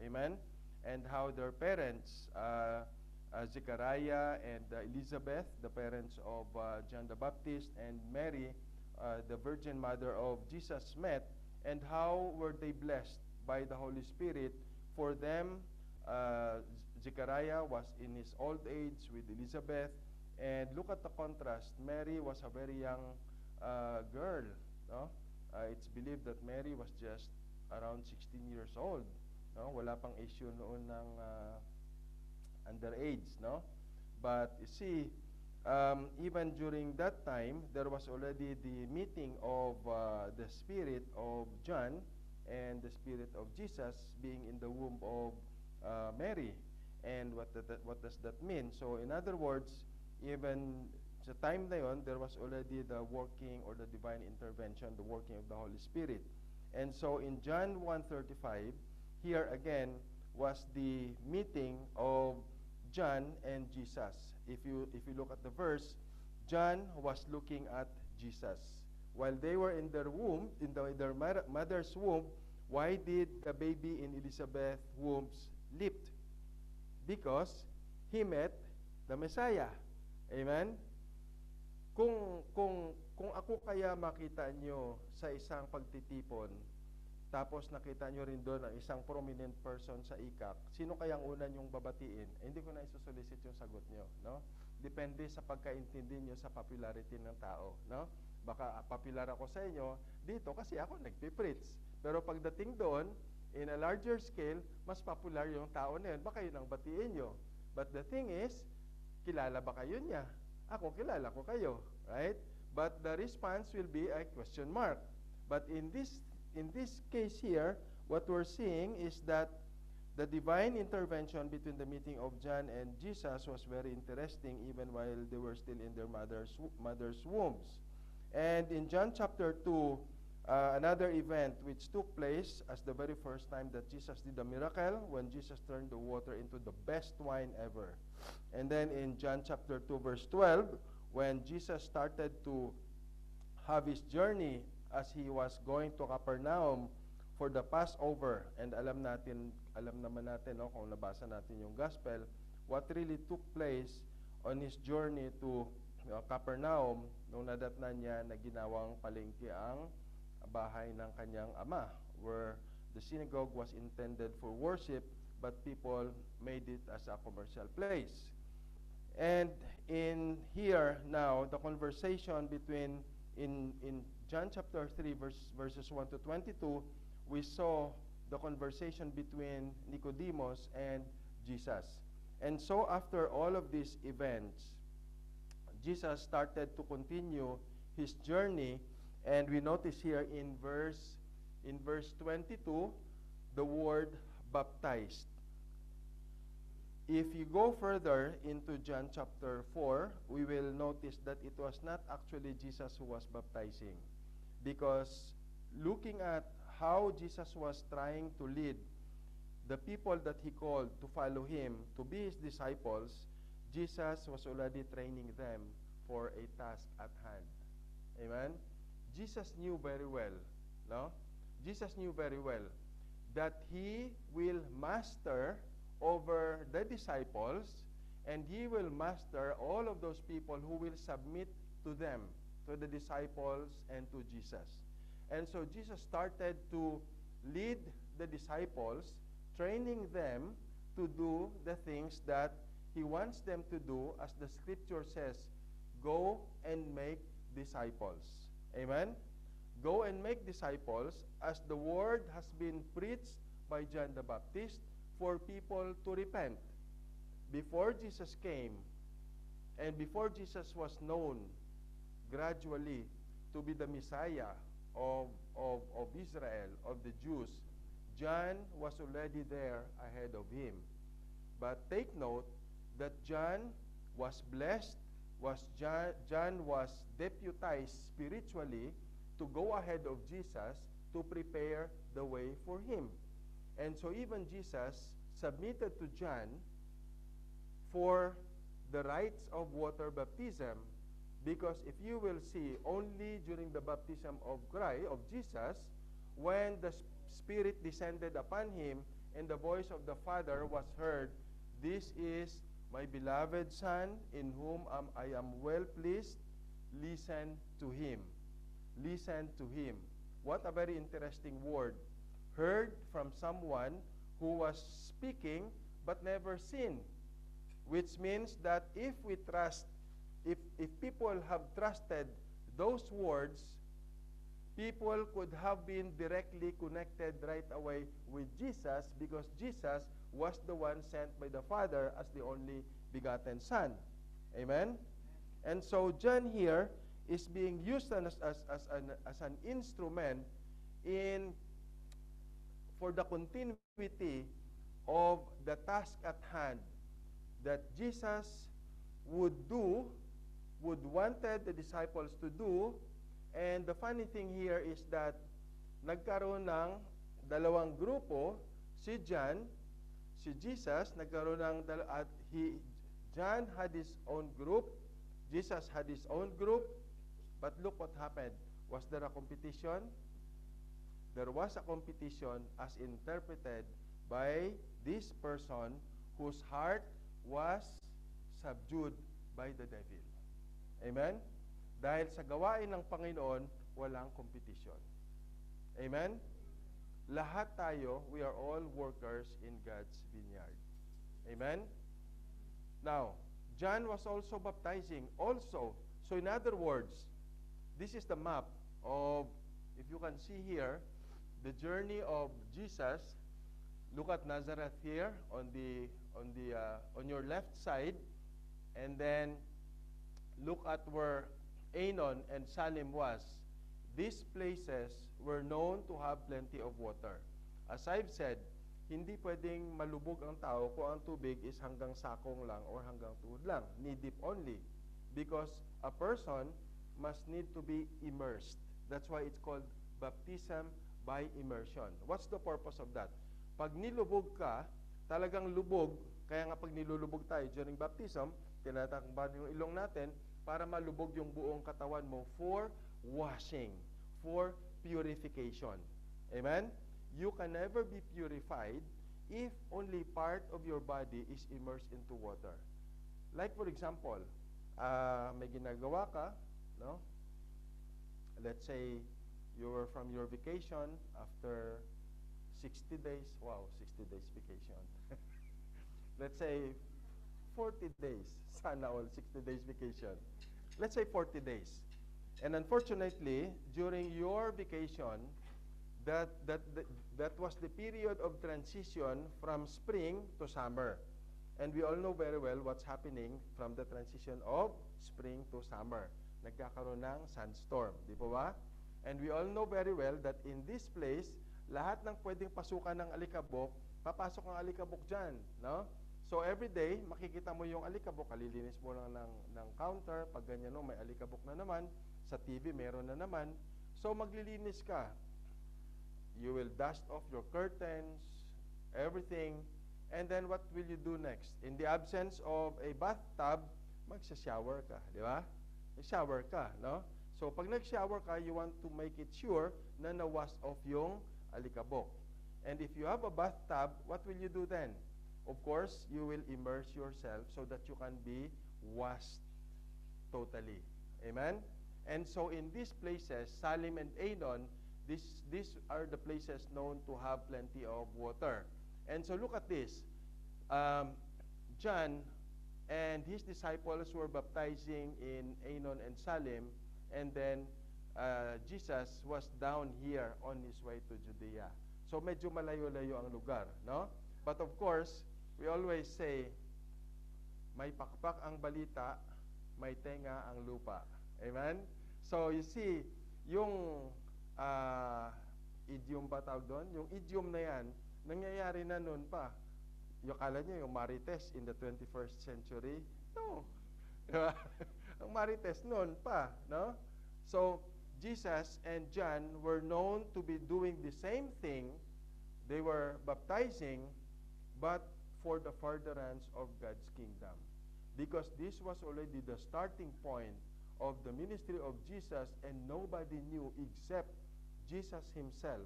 Amen? And how their parents, uh, uh, Zechariah and uh, Elizabeth, the parents of uh, John the Baptist, and Mary, uh, the Virgin Mother of Jesus, met, and how were they blessed by the Holy Spirit. For them, uh, Zechariah was in his old age with Elizabeth, and look at the contrast. Mary was a very young uh, girl. No? Uh, it's believed that Mary was just around 16 years old. No? Wala pang issue noon ng uh, underage. No? But you see, um, even during that time, there was already the meeting of uh, the spirit of John and the spirit of Jesus being in the womb of uh, Mary. And what, that, what does that mean? So in other words, even sa time na yon, there was already the working or the divine intervention, the working of the Holy Spirit. And so in John 1.35, here again was the meeting of John and Jesus. If you, if you look at the verse, John was looking at Jesus. While they were in their womb, in the, in their mother- mother's womb, why did the baby in Elizabeth's womb leaped? Because he met the Messiah. Amen? Kung, kung, kung ako kaya makita nyo sa isang pagtitipon, tapos nakita nyo rin doon ang isang prominent person sa ICAC, sino kayang una nyong babatiin? Eh, hindi ko na isusolicit yung sagot nyo, no? Depende sa pagkaintindi nyo sa popularity ng tao, no? Baka ah, popular ako sa inyo dito kasi ako nagpipreach. Pero pagdating doon, in a larger scale, mas popular yung tao na yun. Baka yun ang batiin nyo. But the thing is, kilala ba kayo niya? Ako, kilala ko kayo. Right? But the response will be a question mark. But in this, in this case here, what we're seeing is that the divine intervention between the meeting of John and Jesus was very interesting even while they were still in their mother's, mother's wombs. And in John chapter 2, uh, another event which took place as the very first time that Jesus did a miracle when Jesus turned the water into the best wine ever. And then in John chapter 2 verse 12, when Jesus started to have his journey as he was going to Capernaum for the Passover. And alam natin, alam naman natin no, kung nabasa natin yung gospel, what really took place on his journey to uh, Capernaum nung nadatnan niya na ginawang palengke ang bahay ng kanyang ama where the synagogue was intended for worship but people made it as a commercial place. And in here now, the conversation between in in John chapter 3 verse, verses 1 to 22, we saw the conversation between Nicodemus and Jesus. And so after all of these events, Jesus started to continue his journey and we notice here in verse in verse 22 the word baptized. If you go further into John chapter 4, we will notice that it was not actually Jesus who was baptizing. Because looking at how Jesus was trying to lead the people that he called to follow him, to be his disciples, Jesus was already training them for a task at hand. Amen? Jesus knew very well, no? Jesus knew very well that he will master over the disciples and he will master all of those people who will submit to them, to the disciples and to Jesus. And so Jesus started to lead the disciples, training them to do the things that he wants them to do, as the scripture says, go and make disciples. Amen? Go and make disciples as the word has been preached by John the Baptist for people to repent. Before Jesus came, and before Jesus was known gradually to be the Messiah of, of, of Israel, of the Jews, John was already there ahead of him. But take note that John was blessed, was John, John was deputized spiritually to go ahead of Jesus to prepare the way for him. And so even Jesus submitted to John for the rites of water baptism because if you will see only during the baptism of Christ of Jesus when the spirit descended upon him and the voice of the father was heard this is my beloved son in whom am, I am well pleased listen to him. Listen to him. What a very interesting word. Heard from someone who was speaking but never seen which means that if we trust if if people have trusted those words people could have been directly connected right away with Jesus because Jesus was the one sent by the Father as the only begotten Son. Amen? And so John here is being used as, as, as, an, as an instrument in for the continuity of the task at hand that Jesus would do, would wanted the disciples to do. And the funny thing here is that nagkaroon ng dalawang grupo, si John, si Jesus, nagkaroon ng at he John had his own group, Jesus had his own group, but look what happened. Was there a competition? There was a competition as interpreted by this person whose heart was subdued by the devil. Amen? Dahil sa gawain ng Panginoon, walang competition. Amen? Lahat tayo, we are all workers in God's vineyard. Amen? Now, John was also baptizing also. So in other words, this is the map of, if you can see here, the journey of Jesus. Look at Nazareth here on the on the uh, on your left side, and then look at where Anon and Salim was. These places were known to have plenty of water. As I've said, hindi pwedeng malubog ang tao kung ang tubig is hanggang sakong lang or hanggang tuhod lang. Knee deep only. Because a person must need to be immersed. That's why it's called baptism by immersion. What's the purpose of that? Pag nilubog ka, talagang lubog, kaya nga pag nilulubog tayo during baptism, tinatakban yung ilong natin para malubog yung buong katawan mo for washing, for purification. Amen? You can never be purified if only part of your body is immersed into water. Like for example, uh, may ginagawa ka, no? Let's say you were from your vacation after 60 days. Wow, 60 days vacation. Let's say 40 days. Sana all 60 days vacation. Let's say 40 days. And unfortunately, during your vacation, that, that, that, that was the period of transition from spring to summer. And we all know very well what's happening from the transition of spring to summer. Nagkakaroon ng sandstorm, di po ba? And we all know very well that in this place, lahat ng pwedeng pasukan ng alikabok, papasok ang alikabok dyan, no? So every day, makikita mo yung alikabok, kalilinis mo lang ng, ng counter, pag ganyan no, may alikabok na naman, sa TV meron na naman. So maglilinis ka. You will dust off your curtains, everything, and then what will you do next? In the absence of a bathtub, magsha-shower ka, di ba? Shower ka, no? So pag nag-shower ka, you want to make it sure na na-wash off yung alikabok. And if you have a bathtub, what will you do then? Of course, you will immerse yourself so that you can be washed totally. Amen? And so in these places, Salim and Anon, this, these are the places known to have plenty of water. And so look at this. Um, John and his disciples were baptizing in Anon and Salim, and then uh, Jesus was down here on his way to Judea. So medyo malayo-layo ang lugar, no? But of course, we always say, may pakpak ang balita, may tenga ang lupa. Amen? So you see, yung ah, idiom ba tawag doon? Yung idiom na yan, nangyayari na noon pa. Yung kala nyo, yung Marites in the 21st century? No. Diba? ang Marites noon pa, no? So, Jesus and John were known to be doing the same thing. They were baptizing, but for the furtherance of God's kingdom. Because this was already the starting point of the ministry of Jesus, and nobody knew except Jesus himself,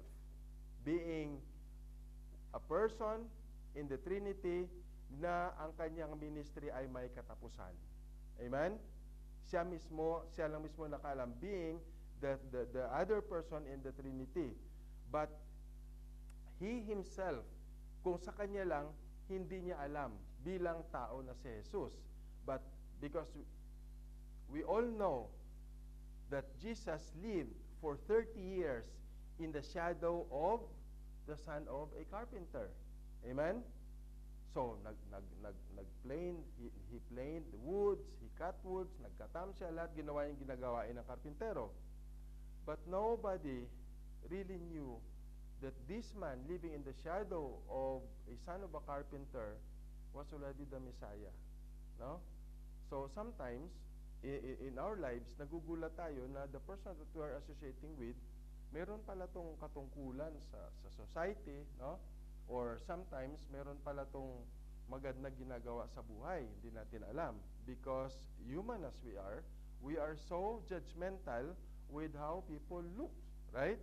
being a person in the Trinity na ang kanyang ministry ay may katapusan. Amen? Siya mismo, siya lang mismo nakaalam, being the, the, the other person in the Trinity. But He Himself, kung sa Kanya lang, hindi niya alam bilang tao na si Jesus. But because we all know that Jesus lived for 30 years in the shadow of the son of a carpenter. Amen? So, nag, nag, nag, nag-plane, he, he planed the woods, he cut woods, nagkatam siya, lahat ginawa yung ginagawain ng karpintero. But nobody really knew that this man living in the shadow of a son of a carpenter was already the Messiah. No? So sometimes, in, our lives, nagugulat tayo na the person that we are associating with, meron pala tong katungkulan sa, sa society, no? Or sometimes, meron pala tong magandang ginagawa sa buhay, hindi natin alam. Because human as we are, we are so judgmental with how people look, right?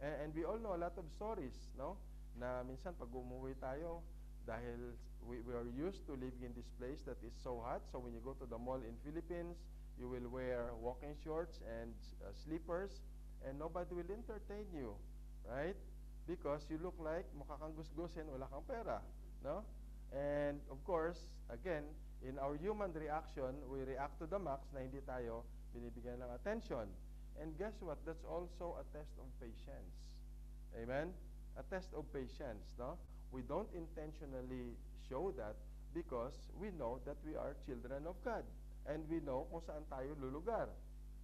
And, we all know a lot of stories, no? Na minsan pag umuwi tayo, dahil we, we are used to living in this place that is so hot. So when you go to the mall in Philippines, you will wear walking shorts and uh, slippers and nobody will entertain you, right? Because you look like mukha kang gusgusin, wala kang pera, no? And of course, again, in our human reaction, we react to the max na hindi tayo binibigyan ng attention. And guess what? That's also a test of patience. Amen? A test of patience, no? We don't intentionally show that because we know that we are children of God and we know kung saan tayo lulugar.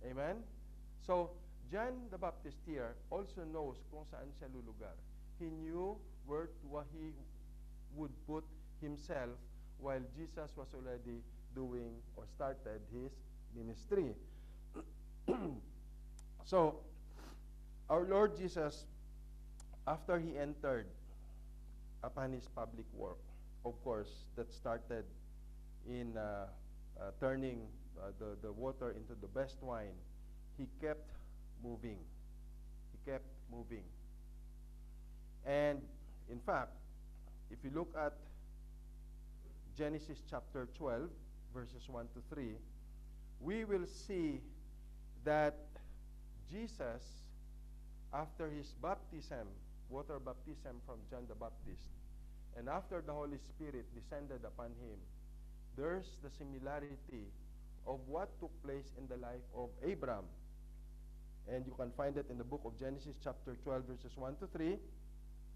Amen? So, John the Baptist here also knows kung saan siya lulugar. He knew where to, he would put himself while Jesus was already doing or started his ministry. so, our Lord Jesus, after he entered upon his public work, of course, that started in uh, uh, turning uh, the, the water into the best wine, he kept moving. He kept moving. And in fact, if you look at Genesis chapter 12, verses 1 to 3, we will see that Jesus, after his baptism, water baptism from John the Baptist, and after the Holy Spirit descended upon him, there's the similarity of what took place in the life of Abram. And you can find it in the book of Genesis, chapter 12, verses 1 to 3.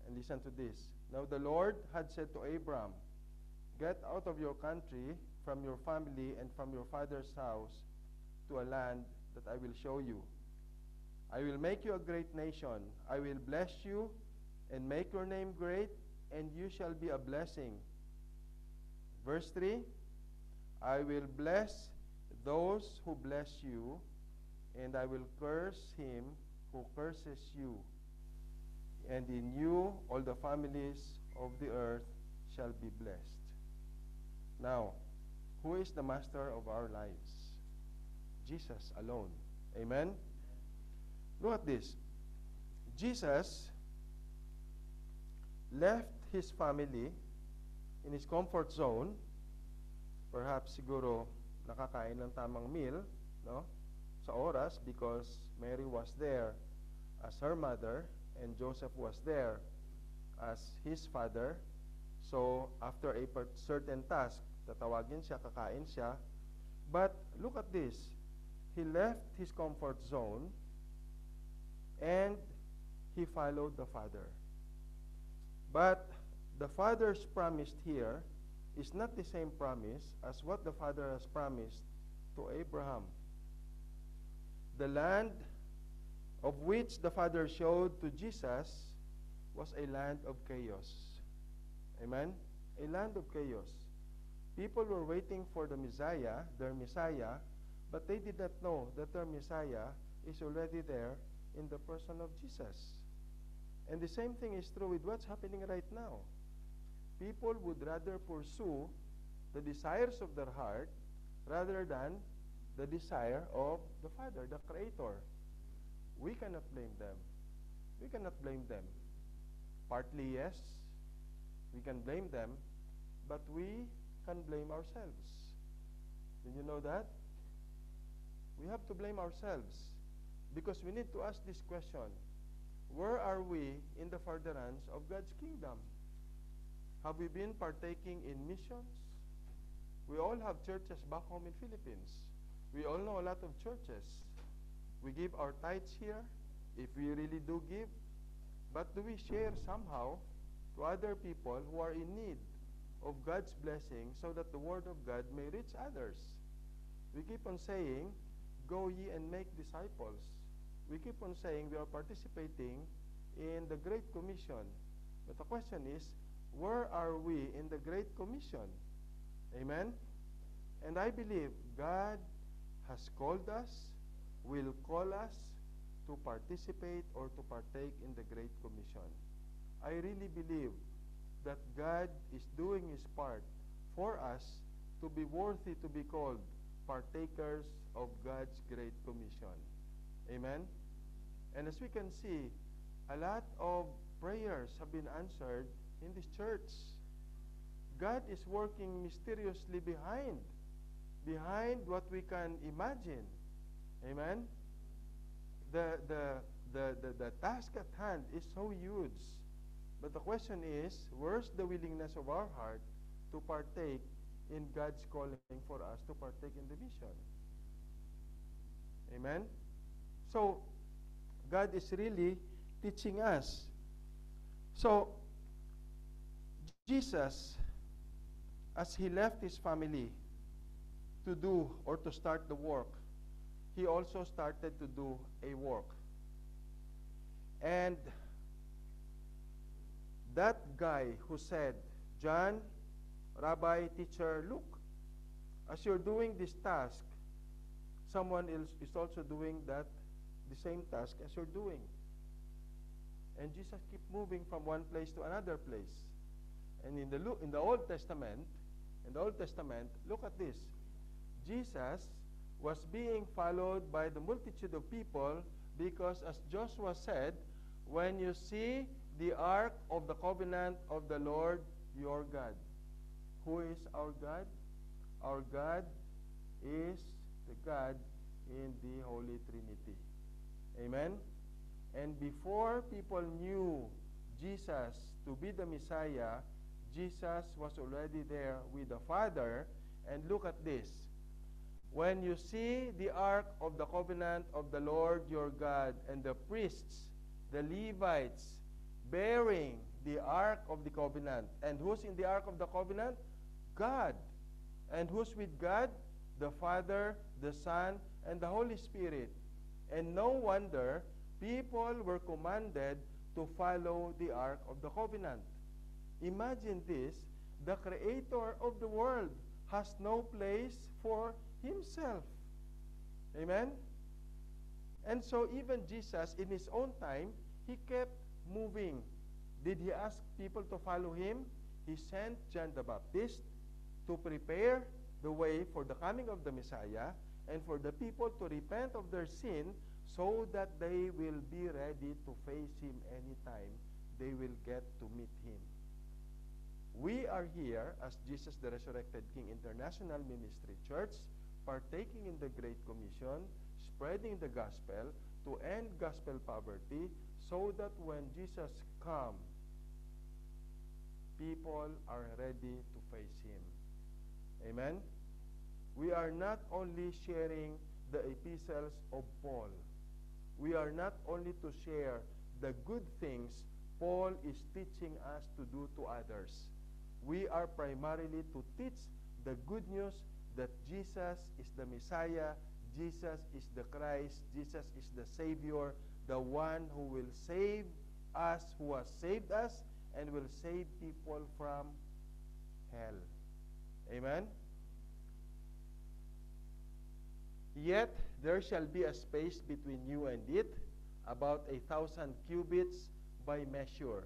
And listen to this. Now the Lord had said to Abram, Get out of your country, from your family, and from your father's house to a land that I will show you. I will make you a great nation. I will bless you and make your name great, and you shall be a blessing. Verse 3 I will bless those who bless you, and I will curse him who curses you. And in you all the families of the earth shall be blessed. Now, who is the master of our lives? Jesus alone. Amen? Look at this. Jesus left his family in his comfort zone. Perhaps siguro nakakain ng tamang meal, no? Sa oras because Mary was there as her mother and Joseph was there as his father. So, after a certain task, tatawagin siya, kakain siya. But look at this. He left his comfort zone and he followed the Father. But the Father's promise here is not the same promise as what the Father has promised to Abraham. The land of which the Father showed to Jesus was a land of chaos. Amen? A land of chaos. People were waiting for the Messiah, their Messiah, but they did not know that their Messiah is already there in the person of Jesus. And the same thing is true with what's happening right now. People would rather pursue the desires of their heart rather than the desire of the Father, the Creator. We cannot blame them. We cannot blame them. Partly, yes, we can blame them, but we can blame ourselves. Did you know that? We have to blame ourselves because we need to ask this question Where are we in the furtherance of God's kingdom? Have we been partaking in missions? We all have churches back home in Philippines. We all know a lot of churches. We give our tithes here, if we really do give. But do we share somehow to other people who are in need of God's blessing so that the Word of God may reach others? We keep on saying, Go ye and make disciples. We keep on saying we are participating in the Great Commission. But the question is, where are we in the Great Commission? Amen? And I believe God has called us, will call us to participate or to partake in the Great Commission. I really believe that God is doing His part for us to be worthy to be called partakers of God's Great Commission. Amen? And as we can see, a lot of prayers have been answered in this church. God is working mysteriously behind, behind what we can imagine. Amen? The, the, the, the, the task at hand is so huge. But the question is, where's the willingness of our heart to partake in God's calling for us to partake in the vision? Amen? So, God is really teaching us. So, Jesus, as he left his family to do or to start the work, he also started to do a work. And that guy who said, John, Rabbi, teacher, look, as you're doing this task, someone else is also doing that, the same task as you're doing. And Jesus kept moving from one place to another place. And in the, in the Old Testament, in the Old Testament, look at this. Jesus was being followed by the multitude of people because, as Joshua said, when you see the ark of the covenant of the Lord your God. Who is our God? Our God is the God in the Holy Trinity. Amen? And before people knew Jesus to be the Messiah, Jesus was already there with the Father. And look at this. When you see the ark of the covenant of the Lord your God and the priests, the Levites, bearing the ark of the covenant. And who's in the ark of the covenant? God. And who's with God? The Father, the Son, and the Holy Spirit. And no wonder people were commanded to follow the ark of the covenant. Imagine this the creator of the world has no place for himself. Amen? And so, even Jesus, in his own time, he kept moving. Did he ask people to follow him? He sent John the Baptist to prepare the way for the coming of the Messiah and for the people to repent of their sin so that they will be ready to face him anytime they will get to meet him. We are here as Jesus the Resurrected King International Ministry Church, partaking in the Great Commission, spreading the gospel to end gospel poverty so that when Jesus comes, people are ready to face him. Amen? We are not only sharing the epistles of Paul. We are not only to share the good things Paul is teaching us to do to others. We are primarily to teach the good news that Jesus is the Messiah, Jesus is the Christ, Jesus is the Savior, the one who will save us, who has saved us, and will save people from hell. Amen? Yet there shall be a space between you and it, about a thousand cubits by measure.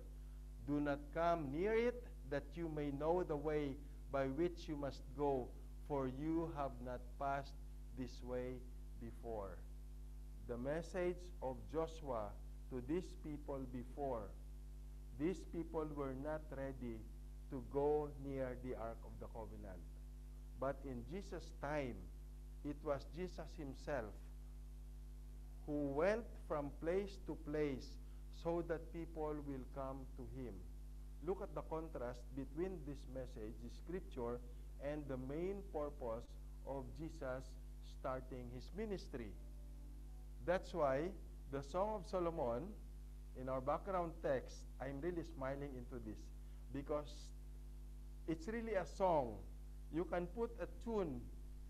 Do not come near it, that you may know the way by which you must go, for you have not passed this way before. The message of Joshua to these people before, these people were not ready to go near the Ark of the Covenant. But in Jesus' time, it was Jesus himself who went from place to place so that people will come to him. Look at the contrast between this message, the scripture, and the main purpose of Jesus starting his ministry. That's why the Song of Solomon, in our background text, I'm really smiling into this because it's really a song. You can put a tune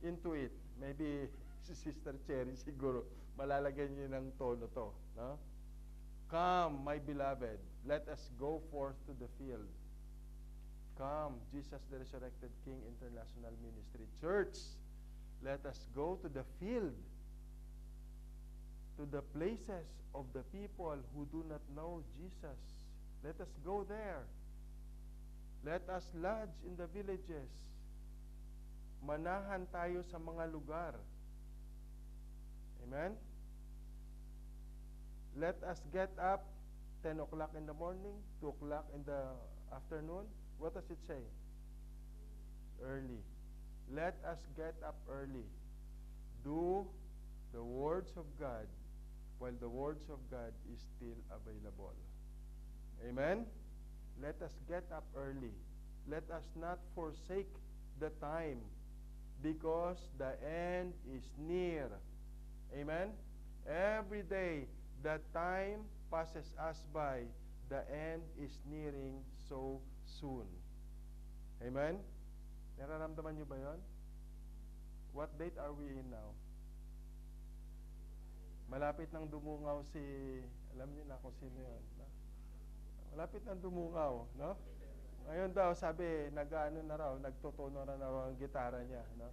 into it. Maybe si Sister Cherry siguro malalagyan niyo ng tono to. No? Come, my beloved, let us go forth to the field. Come, Jesus the Resurrected King International Ministry Church, let us go to the field, to the places of the people who do not know Jesus. Let us go there. Let us lodge in the villages. Manahan tayo sa mga lugar. Amen? Let us get up 10 o'clock in the morning, 2 o'clock in the afternoon. What does it say? early. Let us get up early. Do the words of God while the words of God is still available. Amen? Let us get up early. Let us not forsake the time because the end is near. Amen? Every day, the time passes us by. The end is nearing so soon. Amen? Nararamdaman nyo ba yon? What date are we in now? Malapit nang dumungaw si, alam niyo na kung sino yun. Malapit nang dumungaw, no? Ngayon daw, sabi, nag-ano na raw, nagtutono na raw ang gitara niya, no?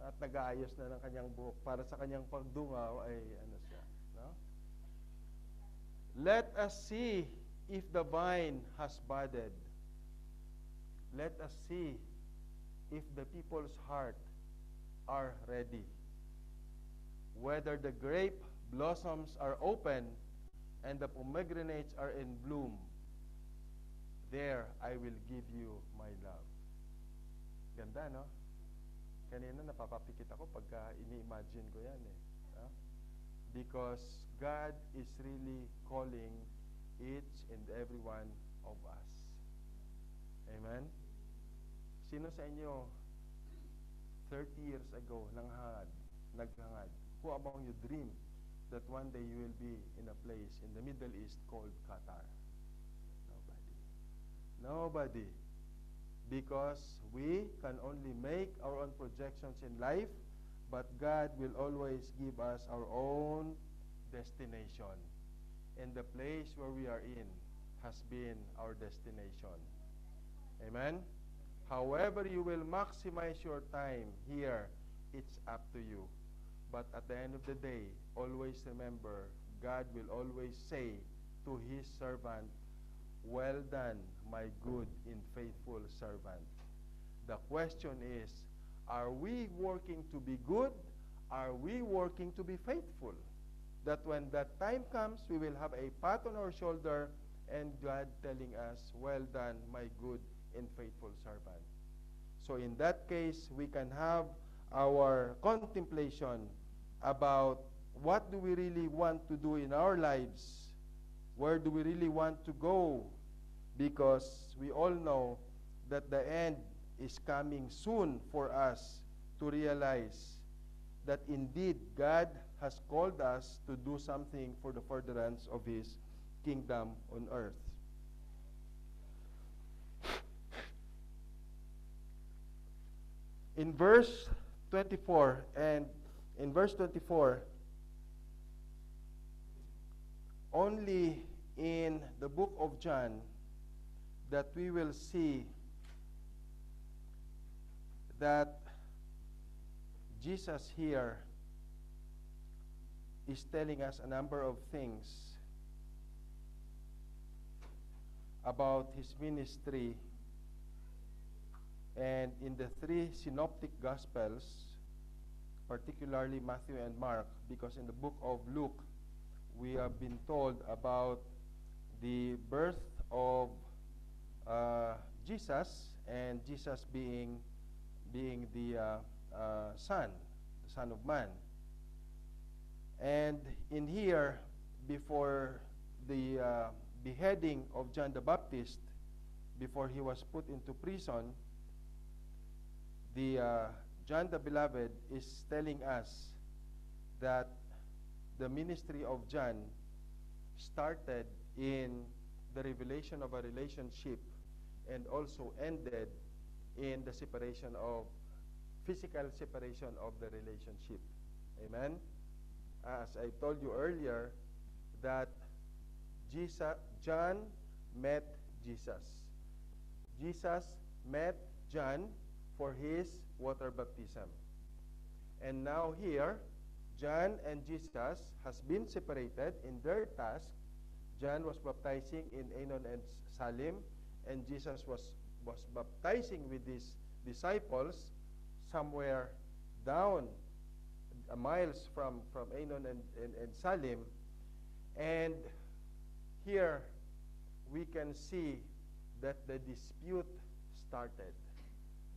At nag-aayos na ng kanyang buhok para sa kanyang pagdungaw ay ano siya, no? Let us see if the vine has budded. Let us see if the people's heart are ready. Whether the grape blossoms are open and the pomegranates are in bloom, there I will give you my love. Ganda, no? Kanina napapapikit ako pagka ini-imagine ko yan eh. no? Because God is really calling each and every one of us. Amen? Sino sa inyo 30 years ago nanghangad, naghangad? Who among you dream that one day you will be in a place in the Middle East called Qatar? Nobody. Because we can only make our own projections in life, but God will always give us our own destination. And the place where we are in has been our destination. Amen? However, you will maximize your time here, it's up to you. But at the end of the day, always remember, God will always say to His servant, Well done, my good and faithful servant. The question is, are we working to be good? Are we working to be faithful? That when that time comes, we will have a pat on our shoulder and God telling us, Well done, my good and faithful servant. So in that case, we can have our contemplation about what do we really want to do in our lives? Where do we really want to go? Because we all know that the end is coming soon for us to realize that indeed God has called us to do something for the furtherance of His kingdom on earth. In verse 24 and in verse 24, only in the book of John that we will see that Jesus here is telling us a number of things about his ministry. And in the three synoptic gospels particularly Matthew and Mark because in the book of Luke we have been told about the birth of uh, Jesus and Jesus being being the uh, uh, son, the son of man. And in here, before the uh, beheading of John the Baptist, before he was put into prison, the uh, John the Beloved is telling us that the ministry of John started in the revelation of a relationship and also ended in the separation of physical separation of the relationship. Amen. As I told you earlier that Jesus John met Jesus. Jesus met John for his water baptism. And now here John and Jesus has been separated in their task. John was baptizing in Anon and Salim, and Jesus was, was baptizing with his disciples somewhere down uh, miles from, from Anon and, and, and Salim. And here we can see that the dispute started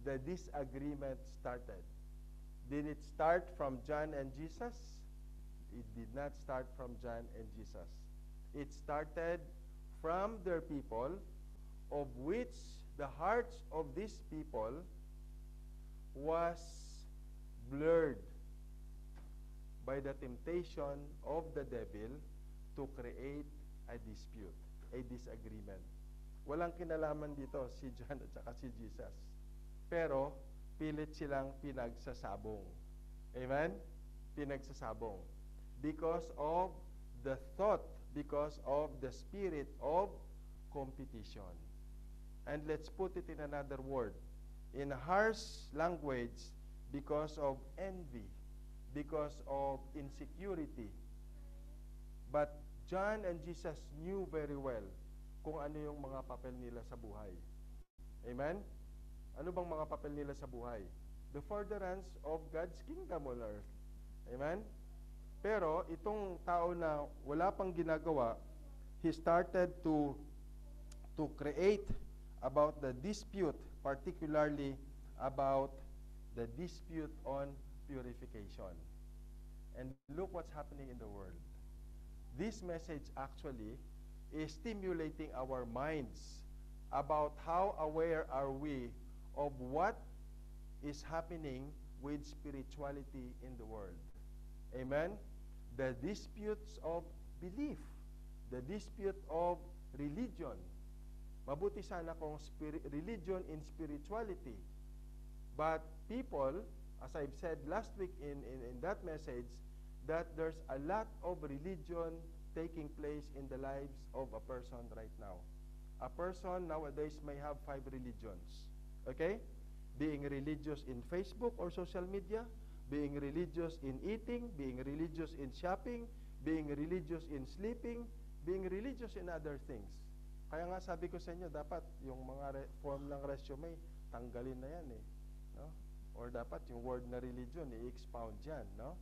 the disagreement started. Did it start from John and Jesus? It did not start from John and Jesus. It started from their people, of which the hearts of these people was blurred by the temptation of the devil to create a dispute, a disagreement. Walang kinalaman dito si John at saka si Jesus. Pero pilit silang pinagsasabong. Amen? Pinagsasabong. Because of the thought, because of the spirit of competition. And let's put it in another word. In harsh language, because of envy, because of insecurity. But John and Jesus knew very well kung ano yung mga papel nila sa buhay. Amen? Ano bang mga papel nila sa buhay? The furtherance of God's kingdom on earth. Amen? Pero itong tao na wala pang ginagawa, he started to to create about the dispute, particularly about the dispute on purification. And look what's happening in the world. This message actually is stimulating our minds about how aware are we of what is happening with spirituality in the world. Amen? The disputes of belief, the dispute of religion. Mabuti sana kung religion in spirituality. But people, as I've said last week in, in, in that message, that there's a lot of religion taking place in the lives of a person right now. A person nowadays may have five religions. Okay? Being religious in Facebook or social media, being religious in eating, being religious in shopping, being religious in sleeping, being religious in other things. Kaya nga sabi ko sa inyo, dapat yung mga form ng resume, tanggalin na yan eh. No? Or dapat yung word na religion, i-expound yan. No?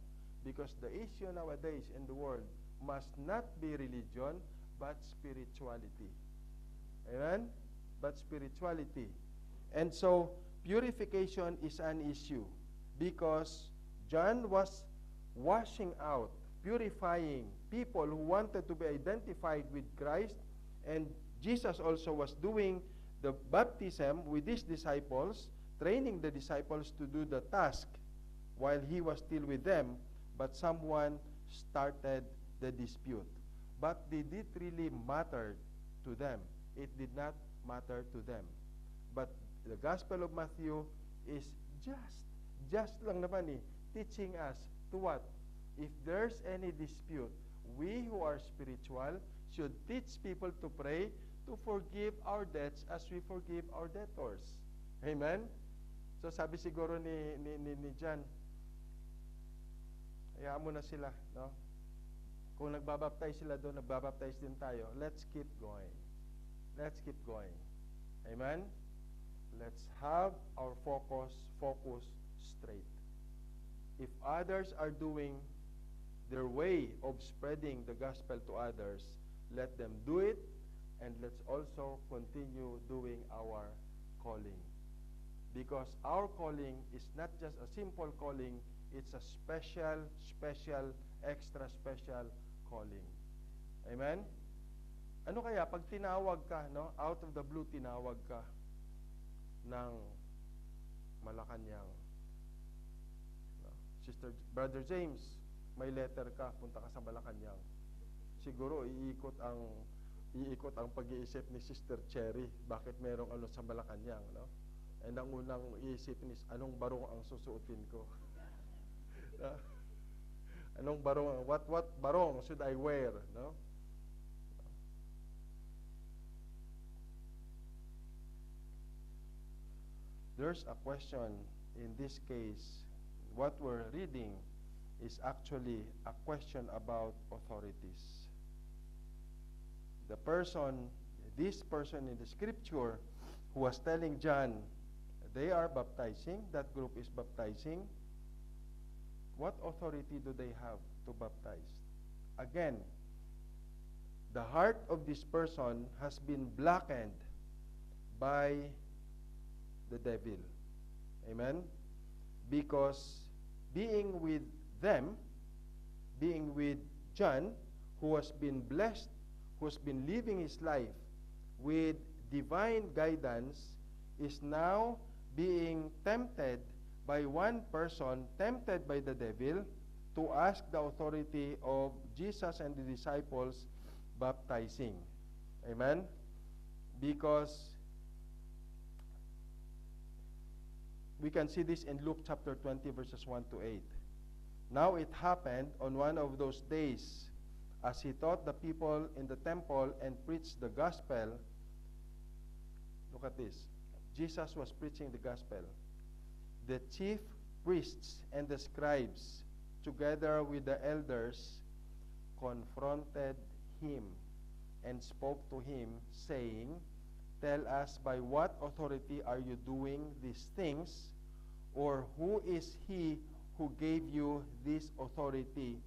Because the issue nowadays in the world must not be religion, but spirituality. Amen? But spirituality. And so, purification is an issue because John was washing out, purifying people who wanted to be identified with Christ, and Jesus also was doing the baptism with his disciples, training the disciples to do the task while he was still with them, but someone started the dispute. But did it really matter to them? It did not matter to them. But the Gospel of Matthew is just, just lang naman eh, teaching us to what? If there's any dispute, we who are spiritual should teach people to pray to forgive our debts as we forgive our debtors. Amen? So sabi siguro ni, ni, ni, ni John, hayaan mo na sila, no? Kung nagbabaptize sila doon, nagbabaptize din tayo. Let's keep going. Let's keep going. Amen? Let's have our focus focus straight. If others are doing their way of spreading the gospel to others, let them do it and let's also continue doing our calling. Because our calling is not just a simple calling, it's a special, special, extra special calling. Amen? Ano kaya pag tinawag ka, no? Out of the blue tinawag ka ng Malacanang. Sister Brother James, may letter ka, punta ka sa Malacanang. Siguro iikot ang iikot ang pag-iisip ni Sister Cherry, bakit merong ano sa Malacanang, no? And ang unang iisipin is, anong barong ang susuotin ko? Ah, anong barong, what, what barong should I wear, no? There's a question in this case, what we're reading is actually a question about authorities. The person, this person in the scripture who was telling John, they are baptizing, that group is baptizing. What authority do they have to baptize? Again, the heart of this person has been blackened by the devil. Amen? Because being with them, being with John, who has been blessed, who has been living his life with divine guidance, is now being tempted by one person, tempted by the devil, to ask the authority of Jesus and the disciples baptizing. Amen? Because we can see this in Luke chapter 20, verses 1 to 8. Now it happened on one of those days, as he taught the people in the temple and preached the gospel. Look at this. Jesus was preaching the gospel. The chief priests and the scribes, together with the elders, confronted him and spoke to him, saying, Tell us by what authority are you doing these things, or who is he who gave you this authority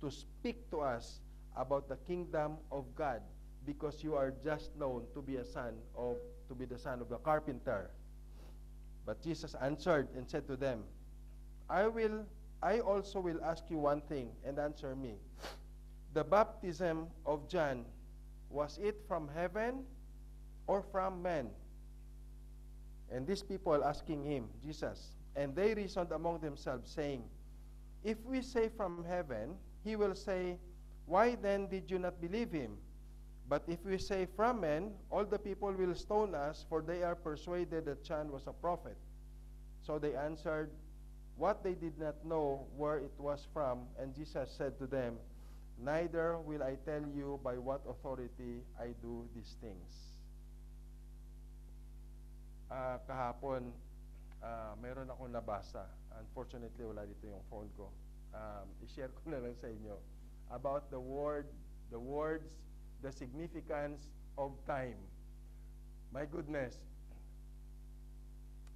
to speak to us about the kingdom of God, because you are just known to be a son of to be the son of the carpenter. But Jesus answered and said to them, I will I also will ask you one thing and answer me. The baptism of John was it from heaven or from men? And these people asking him, Jesus, and they reasoned among themselves, saying, If we say from heaven, he will say, Why then did you not believe him? But if we say from men, all the people will stone us, for they are persuaded that John was a prophet. So they answered, What they did not know where it was from, and Jesus said to them, Neither will I tell you by what authority I do these things. Ah, kahapon, ah, meron akong nabasa. Unfortunately, wala dito yung phone ko. Um, i-share ko na lang sa inyo about the word, the words, the significance of time. My goodness.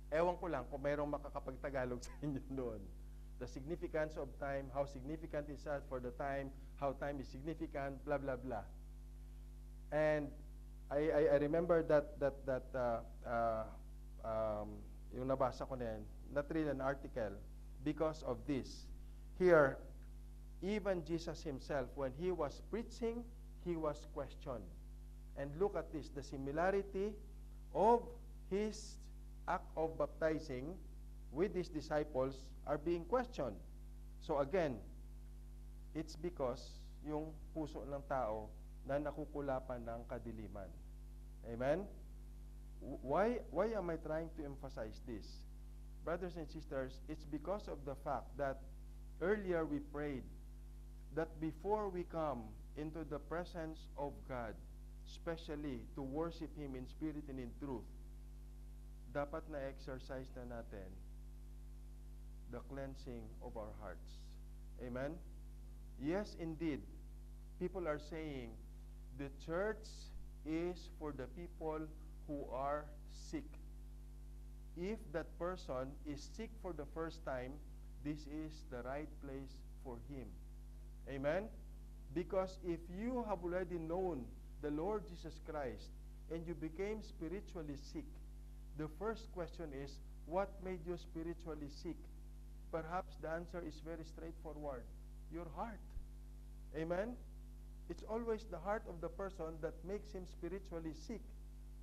Ewan ko lang kung mayroong makakapagtagalog sa inyo doon. The significance of time, how significant is that for the time, how time is significant, blah, blah, blah. And I, I, I remember that, that, that uh, uh, um, yung nabasa ko na yan, not really an article, because of this. Here, even Jesus himself, when he was preaching, he was questioned. And look at this, the similarity of his act of baptizing with his disciples are being questioned. So again, it's because yung puso ng tao na nakukulapan ng kadiliman. Amen? Why, why am I trying to emphasize this? Brothers and sisters, it's because of the fact that earlier we prayed that before we come into the presence of God, especially to worship Him in spirit and in truth, dapat na-exercise na natin the cleansing of our hearts. Amen? Yes, indeed. People are saying the church is for the people who are sick. If that person is sick for the first time, this is the right place for him. Amen? Because if you have already known the Lord Jesus Christ and you became spiritually sick, the first question is, what made you spiritually sick? Perhaps the answer is very straightforward. Your heart. Amen? It's always the heart of the person that makes him spiritually sick.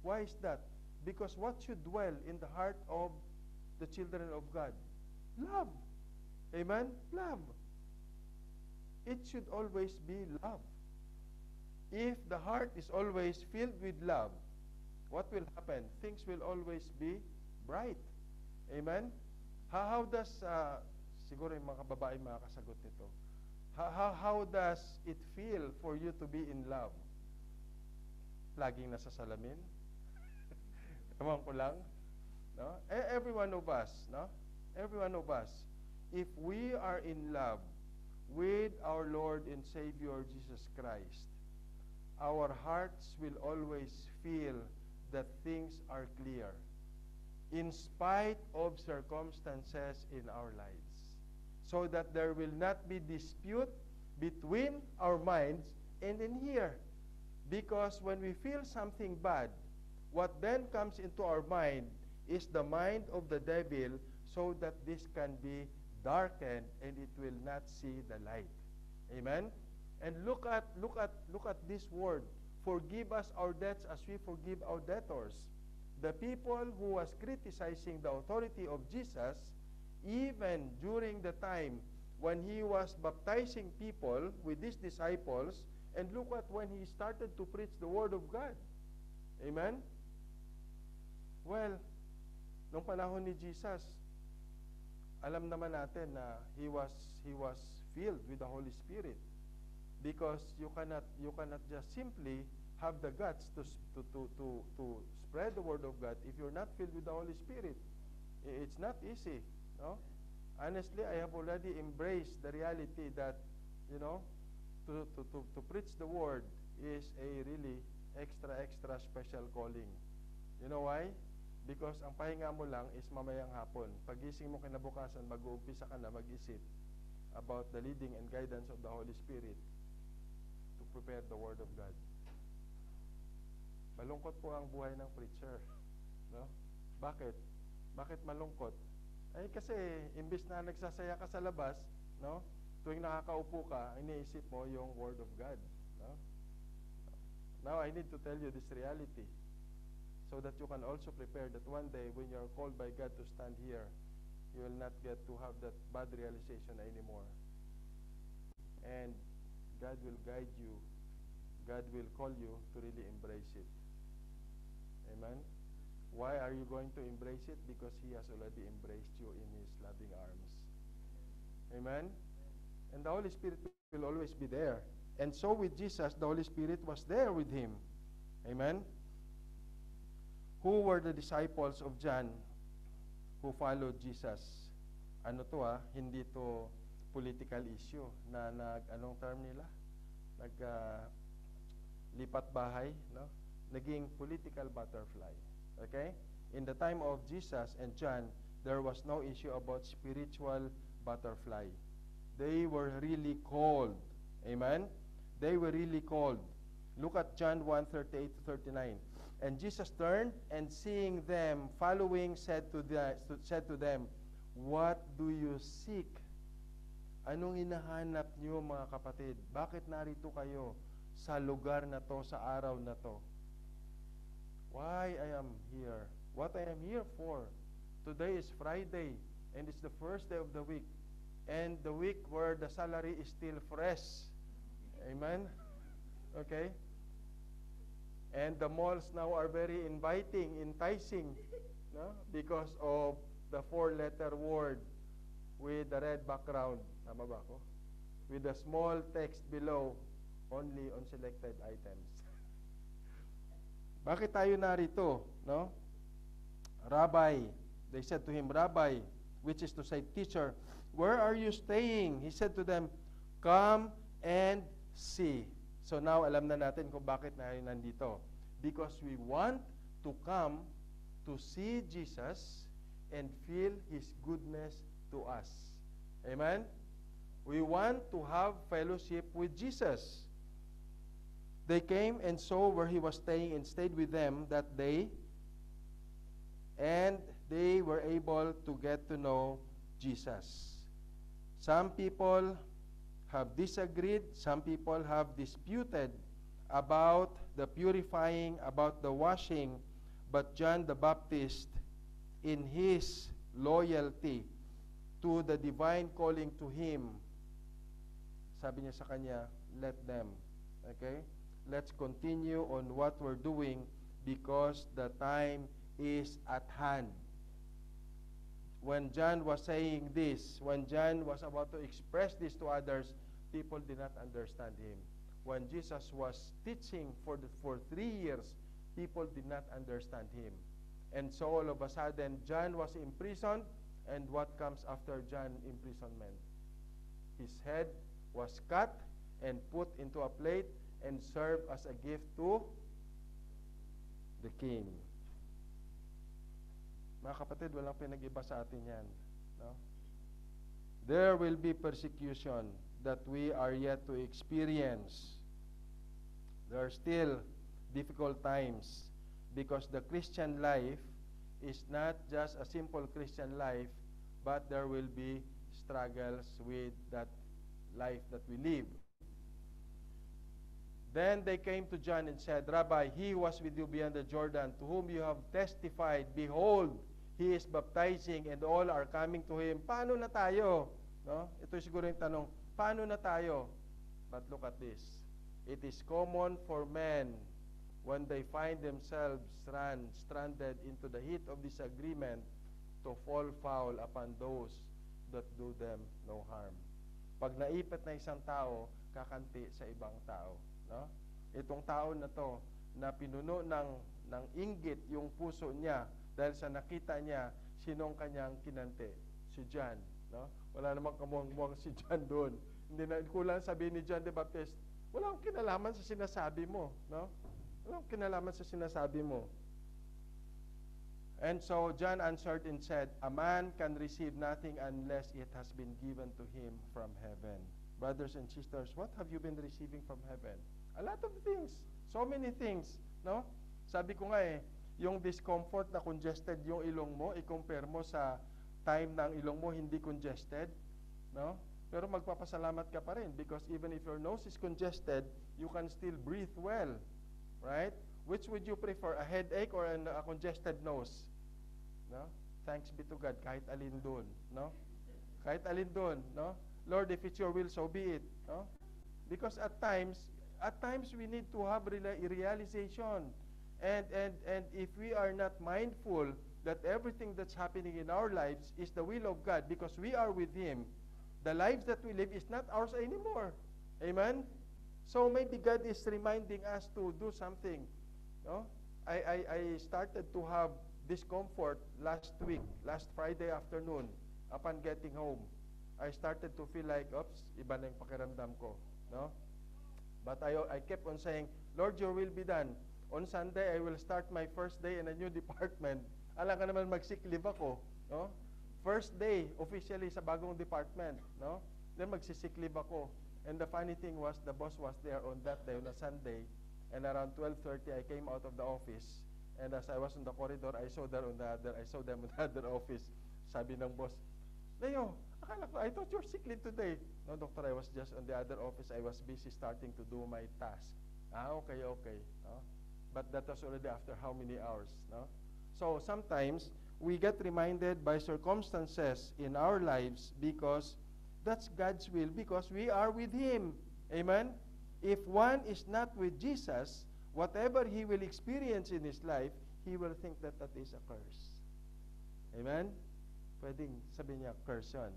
Why is that? Because what should dwell in the heart of the children of God? Love. Amen? Love. It should always be love. If the heart is always filled with love, what will happen? Things will always be bright. Amen? How, how does, uh, siguro yung mga babae makakasagot nito, how, how, how does it feel for you to be in love? Laging nasa salamin? Ewan ko lang. No? E- Every one of us, no? Every one of us, if we are in love with our Lord and Savior Jesus Christ, our hearts will always feel that things are clear in spite of circumstances in our lives. So that there will not be dispute between our minds and in here. Because when we feel something bad, what then comes into our mind is the mind of the devil so that this can be darkened and it will not see the light. Amen. And look at look at look at this word. Forgive us our debts as we forgive our debtors. The people who was criticizing the authority of Jesus even during the time when he was baptizing people with his disciples and look at when he started to preach the word of God. Amen. Well, nung panahon ni Jesus, alam naman natin na he was he was filled with the Holy Spirit because you cannot you cannot just simply have the guts to to to to, to spread the word of God if you're not filled with the Holy Spirit. It's not easy, no? Honestly, I have already embraced the reality that you know to to to, to preach the word is a really extra extra special calling. You know why? Because ang pahinga mo lang is mamayang hapon. Pagising mo kinabukasan, mag-uumpisa ka na mag-isip about the leading and guidance of the Holy Spirit to prepare the Word of God. Malungkot po ang buhay ng preacher. No? Bakit? Bakit malungkot? Ay kasi imbis na nagsasaya ka sa labas, no? Tuwing nakakaupo ka, iniisip mo yung Word of God. No? Now I need to tell you this reality so that you can also prepare that one day when you are called by God to stand here, you will not get to have that bad realization anymore. And God will guide you. God will call you to really embrace it. Amen? Why are you going to embrace it? Because He has already embraced you in His loving arms. Amen? And the Holy Spirit will always be there. And so with Jesus, the Holy Spirit was there with Him. Amen? Who were the disciples of John who followed Jesus? Ano to ah, hindi to political issue na nag anong term nila? Nag ah, lipat bahay, no? Naging political butterfly. Okay? In the time of Jesus and John, there was no issue about spiritual butterfly. They were really called. Amen? They were really called. Look at John 1 38 to 39. And Jesus turned and seeing them following said to, the, said to them, What do you seek? Anong hinahanap niyo mga kapatid? Bakit narito kayo sa lugar na to, sa araw na to? Why I am here? What I am here for? Today is Friday and it's the first day of the week. And the week where the salary is still fresh. Amen? Okay? And the malls now are very inviting, enticing, no? because of the four-letter word with the red background. Tama ba ako? With the small text below, only on selected items. Bakit tayo narito, no? Rabbi, they said to him, Rabbi, which is to say, teacher, where are you staying? He said to them, come and see. So now, alam na natin kung bakit na nandito. Because we want to come to see Jesus and feel His goodness to us. Amen? We want to have fellowship with Jesus. They came and saw where he was staying and stayed with them that day, and they were able to get to know Jesus. Some people have disagreed, some people have disputed about the purifying, about the washing, but John the Baptist, in his loyalty to the divine calling to him, sabi niya sa kanya, let them. Okay? Let's continue on what we're doing because the time is at hand. When John was saying this, when John was about to express this to others, people did not understand him. When Jesus was teaching for, the, for three years, people did not understand him. And so all of a sudden, John was imprisoned, and what comes after John imprisonment? His head was cut and put into a plate and served as a gift to the king. Mga kapatid, walang pinag-iba sa atin yan. No? There will be persecution that we are yet to experience. There are still difficult times because the Christian life is not just a simple Christian life but there will be struggles with that life that we live. Then they came to John and said, Rabbi, he was with you beyond the Jordan, to whom you have testified, behold, he is baptizing and all are coming to him. Paano na tayo? No? Ito siguro yung tanong, paano na tayo? But look at this. It is common for men when they find themselves run, stranded into the heat of disagreement to fall foul upon those that do them no harm. Pag naipit na isang tao, kakanti sa ibang tao. No? Itong tao na to, na pinuno ng, ng inggit yung puso niya dahil sa nakita niya sinong kanyang kinante. Si John. No? Wala namang kamuang-muang si John doon. Hindi na kulang sabihin ni John the Baptist, wala akong kinalaman sa sinasabi mo. No? Wala akong kinalaman sa sinasabi mo. And so John answered and said, A man can receive nothing unless it has been given to him from heaven. Brothers and sisters, what have you been receiving from heaven? A lot of things. So many things. No? Sabi ko nga eh, yung discomfort na congested yung ilong mo, i-compare mo sa time na ang ilong mo hindi congested. No? Pero magpapasalamat ka pa rin because even if your nose is congested, you can still breathe well. Right? Which would you prefer, a headache or an, a congested nose? No? Thanks be to God, kahit alin doon, no? Kahit alin doon, no? Lord, if it's your will, so be it, no? Because at times, at times we need to have reali- realization. And, and, and if we are not mindful that everything that's happening in our lives is the will of God because we are with Him, the lives that we live is not ours anymore. Amen? So maybe God is reminding us to do something. No? I, I, I started to have discomfort last week, last Friday afternoon, upon getting home. I started to feel like, oops, iba na yung pakiramdam ko. No? But I, I kept on saying, Lord, your will be done. On Sunday, I will start my first day in a new department. Alam ka naman, mag-sick leave ako. No? First day, officially, sa bagong department. No? Then magsisick leave ako. And the funny thing was, the boss was there on that day, on a Sunday. And around 12.30, I came out of the office. And as I was in the corridor, I saw them on the other, I saw them in the other office. Sabi ng boss, Leo, akala ko, I thought you're sick leave today. No, doctor, I was just on the other office. I was busy starting to do my task. Ah, okay, okay. No? But that was already after how many hours? No? So sometimes we get reminded by circumstances in our lives because that's God's will because we are with Him. Amen? If one is not with Jesus, whatever he will experience in his life, he will think that that is a curse. Amen? Pwedeng sabihin niya, curse yun.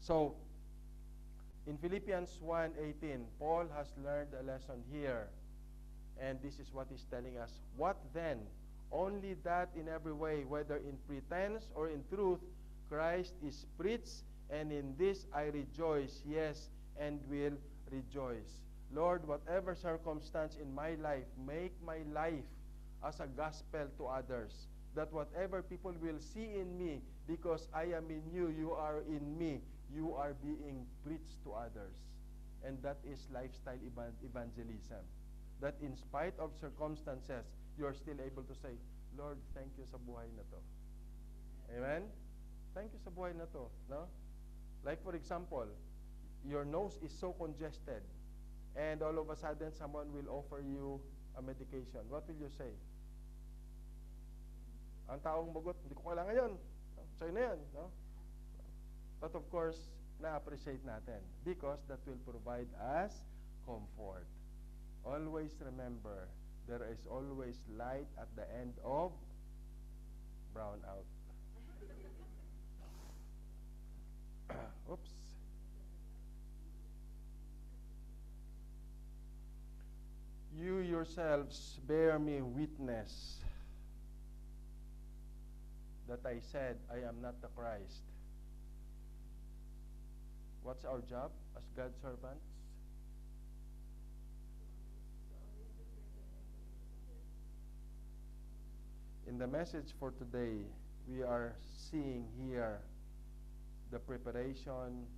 So, in Philippians 1.18, Paul has learned a lesson here. And this is what he's telling us. What then? Only that in every way, whether in pretense or in truth, Christ is preached, and in this I rejoice, yes, and will rejoice. Lord, whatever circumstance in my life, make my life as a gospel to others. That whatever people will see in me, because I am in you, you are in me, you are being preached to others. And that is lifestyle evan- evangelism. That in spite of circumstances, you're still able to say, Lord, thank you sa buhay na to. Amen? Thank you sa buhay na to. No? Like for example, your nose is so congested, and all of a sudden someone will offer you a medication. What will you say? Ang taong bugot, hindi ko kailangan yun. Sa'yo na yan. No? But of course, na-appreciate natin because that will provide us comfort. Always remember, there is always light at the end of brownout. Oops. You yourselves bear me witness that I said I am not the Christ. What's our job as God's servants? In the message for today, we are seeing here the preparation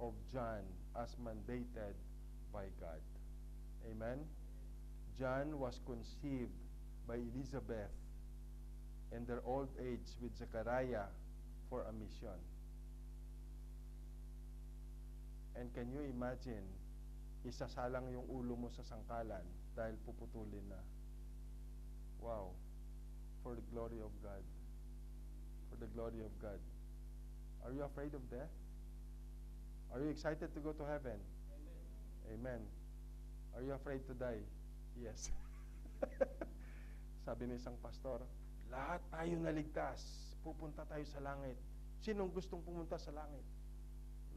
of John as mandated by God. Amen? John was conceived by Elizabeth in their old age with Zechariah for a mission. And can you imagine, isasalang yung ulo mo sa sangkalan dahil puputulin na. Wow. For the glory of God. For the glory of God. Are you afraid of death? Are you excited to go to heaven? Amen. Are you afraid to die? Yes. Sabi ng isang pastor, lahat tayo naligtas. Pupunta tayo sa langit. Sinong gustong pumunta sa langit?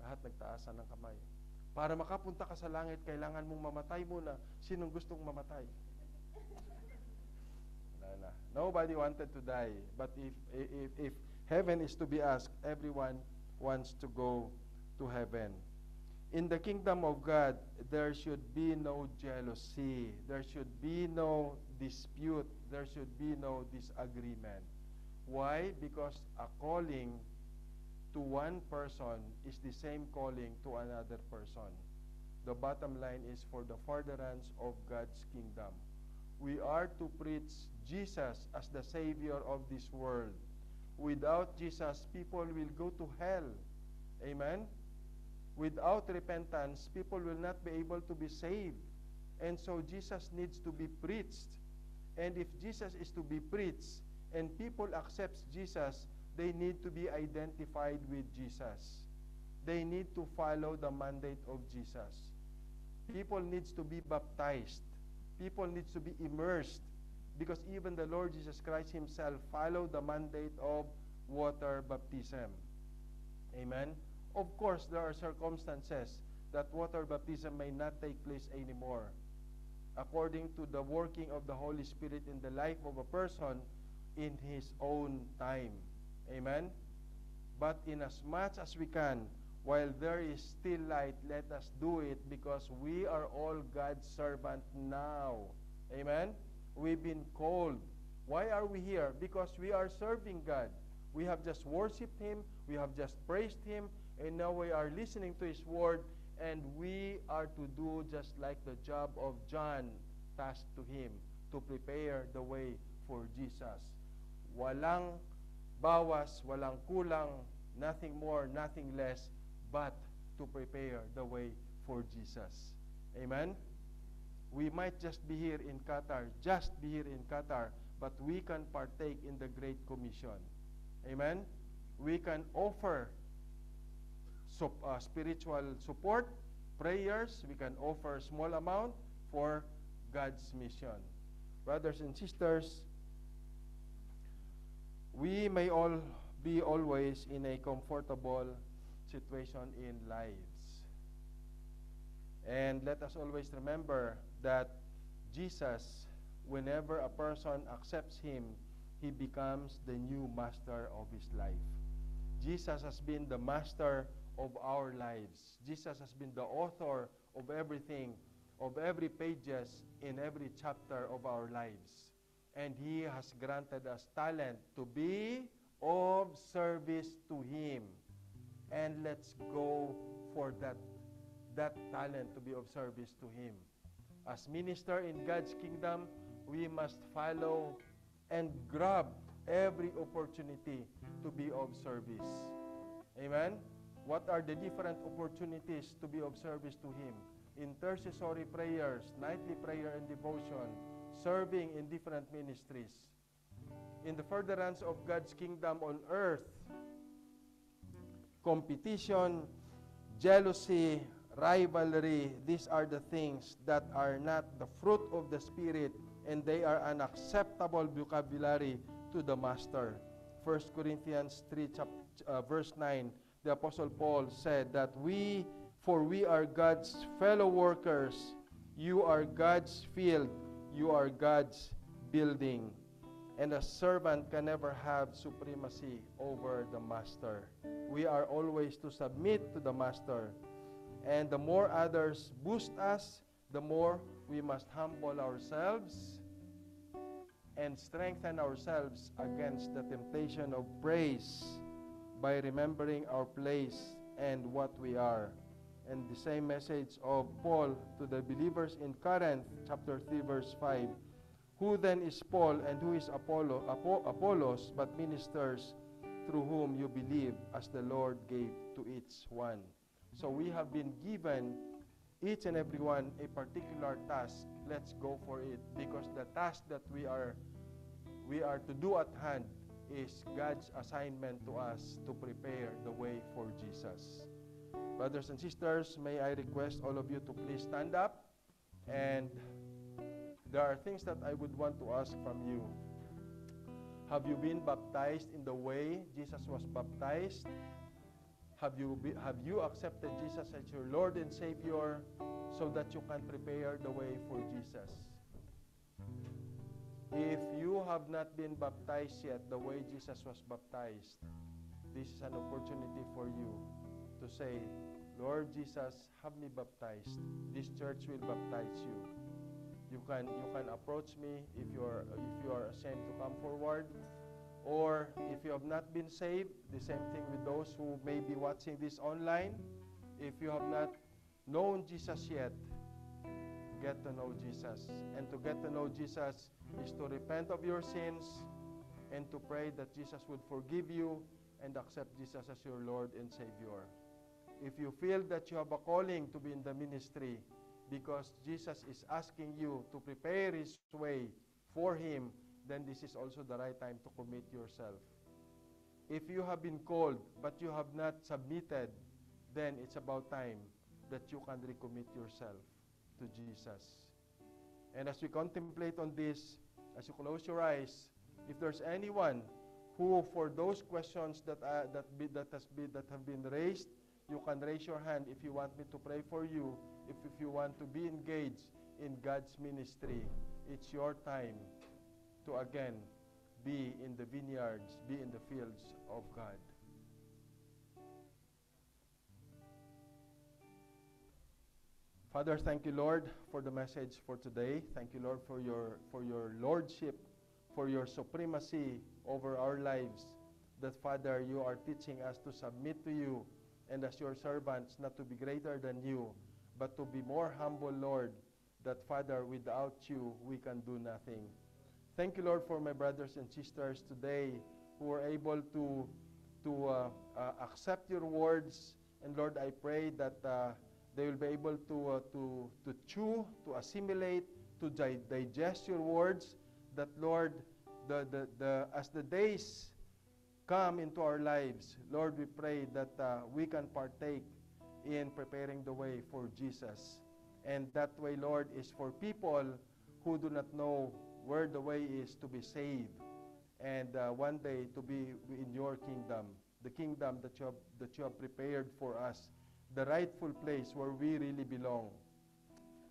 Lahat nagtaasan ng kamay. Para makapunta ka sa langit, kailangan mong mamatay muna. Sinong gustong mamatay? Na. Nobody wanted to die. But if, if, if heaven is to be asked, everyone wants to go to heaven. In the kingdom of God, there should be no jealousy. There should be no dispute. There should be no disagreement. Why? Because a calling to one person is the same calling to another person. The bottom line is for the furtherance of God's kingdom. We are to preach Jesus as the Savior of this world. Without Jesus, people will go to hell. Amen? Without repentance, people will not be able to be saved. And so Jesus needs to be preached. And if Jesus is to be preached and people accept Jesus, they need to be identified with Jesus. They need to follow the mandate of Jesus. People needs to be baptized. People needs to be immersed because even the Lord Jesus Christ himself followed the mandate of water baptism. Amen. Of course, there are circumstances that water baptism may not take place anymore. According to the working of the Holy Spirit in the life of a person in his own time. Amen? But in as much as we can, while there is still light, let us do it because we are all God's servant now. Amen? We've been called. Why are we here? Because we are serving God. We have just worshiped Him, we have just praised Him, and now we are listening to His word, and we are to do just like the job of John tasked to him to prepare the way for Jesus. Walang bawas, walang kulang, nothing more, nothing less, but to prepare the way for Jesus. Amen? We might just be here in Qatar, just be here in Qatar, but we can partake in the Great Commission. Amen? We can offer sup, uh, spiritual support, prayers, we can offer small amount for God's mission. Brothers and sisters, we may all be always in a comfortable situation in lives. And let us always remember that Jesus, whenever a person accepts Him, he becomes the new master of his life. Jesus has been the master of our lives. Jesus has been the author of everything, of every pages in every chapter of our lives. And he has granted us talent to be of service to him. And let's go for that that talent to be of service to him. As minister in God's kingdom, we must follow and grab every opportunity to be of service. Amen? What are the different opportunities to be of service to Him? Intercessory prayers, nightly prayer and devotion, serving in different ministries. In the furtherance of God's kingdom on earth, competition, jealousy, rivalry, these are the things that are not the fruit of the Spirit and they are unacceptable vocabulary to the Master. 1 Corinthians 3, chap- uh, verse 9, the Apostle Paul said that we, for we are God's fellow workers, you are God's field, you are God's building. And a servant can never have supremacy over the master. We are always to submit to the master. And the more others boost us, the more we must humble ourselves and strengthen ourselves against the temptation of praise by remembering our place and what we are. And the same message of Paul to the believers in Corinth, chapter 3, verse 5. Who then is Paul and who is Apollo, Apo, Apollos, but ministers through whom you believe, as the Lord gave to each one? So we have been given each and every one a particular task. Let's go for it because the task that we are we are to do at hand is God's assignment to us to prepare the way for Jesus. Brothers and sisters, may I request all of you to please stand up and there are things that I would want to ask from you. Have you been baptized in the way Jesus was baptized? Have you, be, have you accepted Jesus as your Lord and Savior so that you can prepare the way for Jesus? If you have not been baptized yet the way Jesus was baptized, this is an opportunity for you to say, Lord Jesus, have me baptized. This church will baptize you. You can you can approach me if you are if you are ashamed to come forward, or if you have not been saved. The same thing with those who may be watching this online. If you have not known Jesus yet, get to know Jesus. And to get to know Jesus is to repent of your sins and to pray that Jesus would forgive you and accept Jesus as your Lord and Savior. If you feel that you have a calling to be in the ministry because Jesus is asking you to prepare His way for Him, then this is also the right time to commit yourself. If you have been called but you have not submitted, then it's about time that you can recommit yourself to Jesus. And as we contemplate on this, as you close your eyes, if there's anyone who, for those questions that uh, that be, that has been that have been raised, you can raise your hand if you want me to pray for you. If if you want to be engaged in God's ministry, it's your time to again be in the vineyards, be in the fields of God. Father, thank you, Lord, for the message for today. Thank you, Lord, for your for your lordship, for your supremacy over our lives. That Father, you are teaching us to submit to you and as your servants not to be greater than you, but to be more humble, Lord. That Father, without you we can do nothing. Thank you, Lord, for my brothers and sisters today who are able to to uh, uh, accept your words. And Lord, I pray that uh, they will be able to, uh, to, to chew, to assimilate, to di- digest your words. That, Lord, the, the, the, as the days come into our lives, Lord, we pray that uh, we can partake in preparing the way for Jesus. And that way, Lord, is for people who do not know where the way is to be saved and uh, one day to be in your kingdom, the kingdom that you have, that you have prepared for us, the rightful place where we really belong.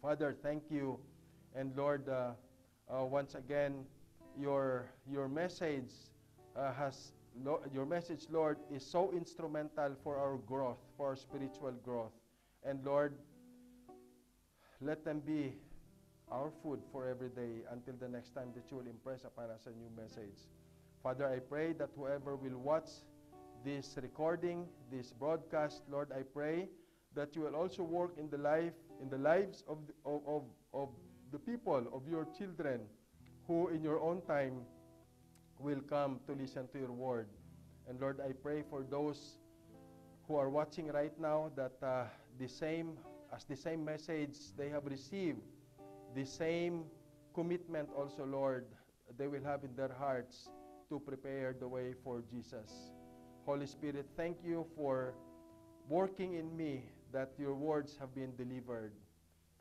Father, thank you, and Lord, uh, uh, once again, your your message uh, has lo- your message, Lord, is so instrumental for our growth, for our spiritual growth, and Lord, let them be our food for every day until the next time that you will impress upon us a new message. Father, I pray that whoever will watch this recording, this broadcast, Lord, I pray that you will also work in the life, in the lives of the, of, of, of the people, of your children, who in your own time will come to listen to your word. And Lord, I pray for those who are watching right now that uh, the same, as the same message they have received, the same commitment also, Lord, they will have in their hearts to prepare the way for Jesus. Holy Spirit, thank you for working in me that your words have been delivered.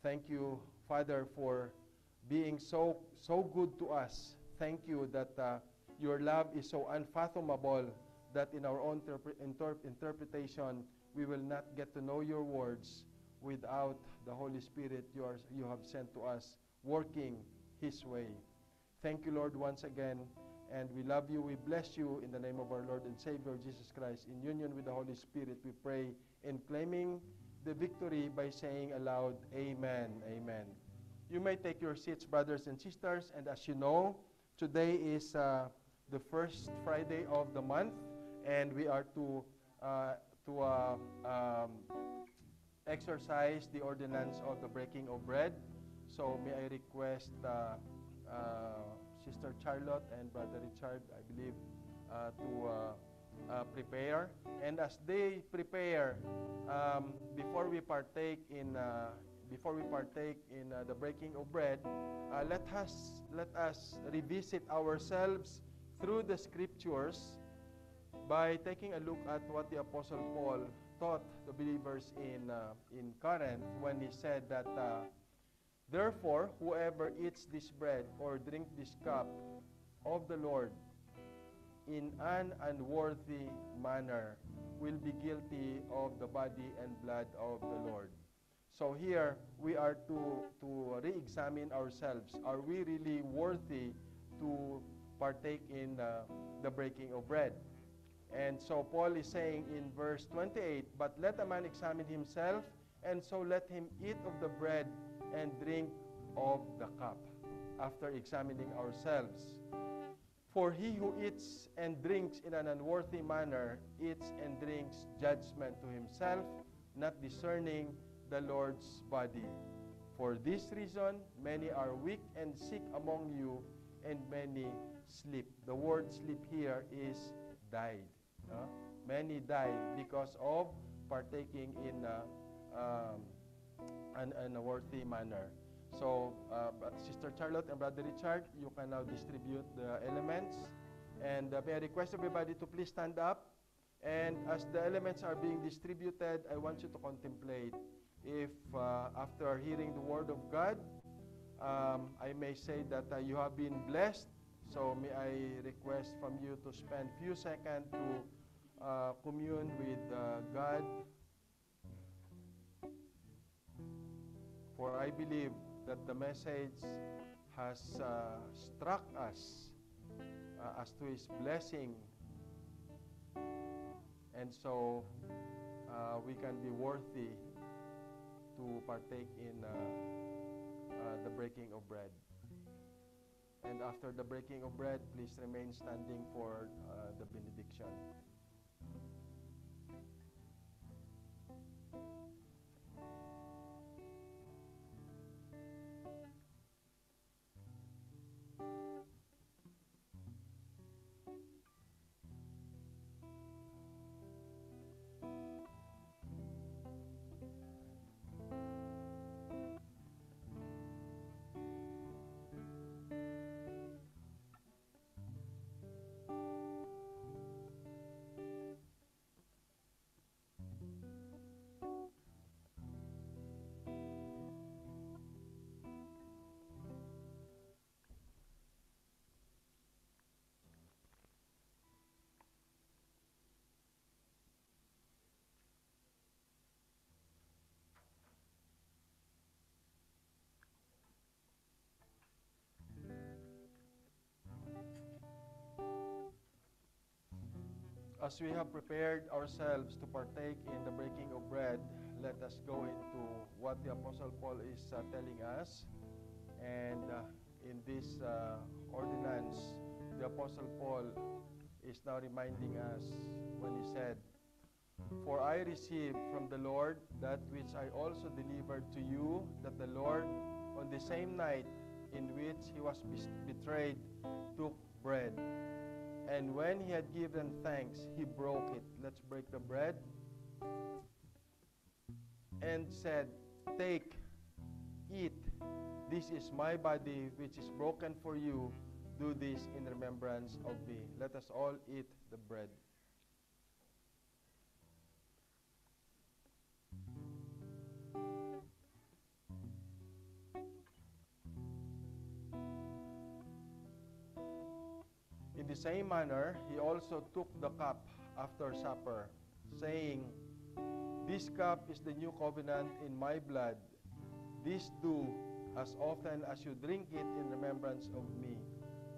Thank you, Father, for being so so good to us. Thank you that uh, your love is so unfathomable that in our own interpre- inter- interpretation we will not get to know your words without the Holy Spirit you, are, you have sent to us working His way. Thank you, Lord, once again. And we love you. We bless you in the name of our Lord and Savior Jesus Christ. In union with the Holy Spirit, we pray in claiming the victory by saying aloud, Amen. Amen. You may take your seats, brothers and sisters. And as you know, today is uh, the first Friday of the month, and we are to uh, to uh, um, exercise the ordinance of the breaking of bread. So may I request uh, uh, Sister Charlotte and Brother Richard, I believe, uh, to uh, prepare. And as they prepare, um, before we partake in before we partake in uh, the breaking of bread, uh, let us let us revisit ourselves through the scriptures by taking a look at what the apostle Paul taught the believers in uh, in Corinth when he said that uh, therefore whoever eats this bread or drink this cup of the Lord in an unworthy manner will be guilty of the body and blood of the Lord. So here we are to to re-examine ourselves. Are we really worthy to partake in uh, the breaking of bread? And so Paul is saying in verse 28, But let a man examine himself, and so let him eat of the bread and drink of the cup, after examining ourselves. For he who eats and drinks in an unworthy manner eats and drinks judgment to himself, not discerning the Lord's body. For this reason, many are weak and sick among you, and many sleep. The word sleep here is died. no? Many died because of partaking in uh, um, an unworthy manner. So, uh, Sister Charlotte and Brother Richard, you can now distribute the elements. And uh, may I request everybody to please stand up. And as the elements are being distributed, I want you to contemplate if uh, after hearing the word of God, um, I may say that uh, you have been blessed. So may I request from you to spend few seconds to uh, commune with uh, God. For I believe that the message has uh, struck us uh, as to His blessing. And so uh, we can be worthy to partake in uh, the breaking of bread. And after the breaking of bread, please remain standing for uh, the benediction. As we have prepared ourselves to partake in the breaking of bread, let us go into what the Apostle Paul is uh, telling us. And uh, in this uh, ordinance, the Apostle Paul is now reminding us when he said, For I received from the Lord that which I also delivered to you, that the Lord, on the same night in which he was betrayed, took bread. And when he had given thanks, he broke it. Let's break the bread. And said, Take, eat. This is my body, which is broken for you. Do this in remembrance of me. Let us all eat the bread. Same manner, he also took the cup after supper, saying, This cup is the new covenant in my blood. This do as often as you drink it in remembrance of me.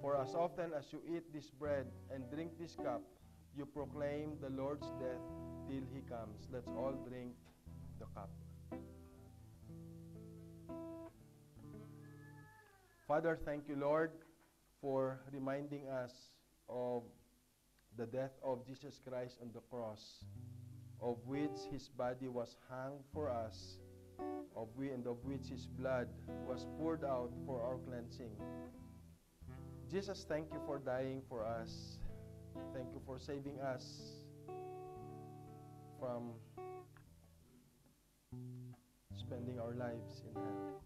For as often as you eat this bread and drink this cup, you proclaim the Lord's death till he comes. Let's all drink the cup. Father, thank you, Lord, for reminding us of the death of Jesus Christ on the cross, of which his body was hung for us, of we and of which his blood was poured out for our cleansing. Jesus, thank you for dying for us. Thank you for saving us from spending our lives in hell.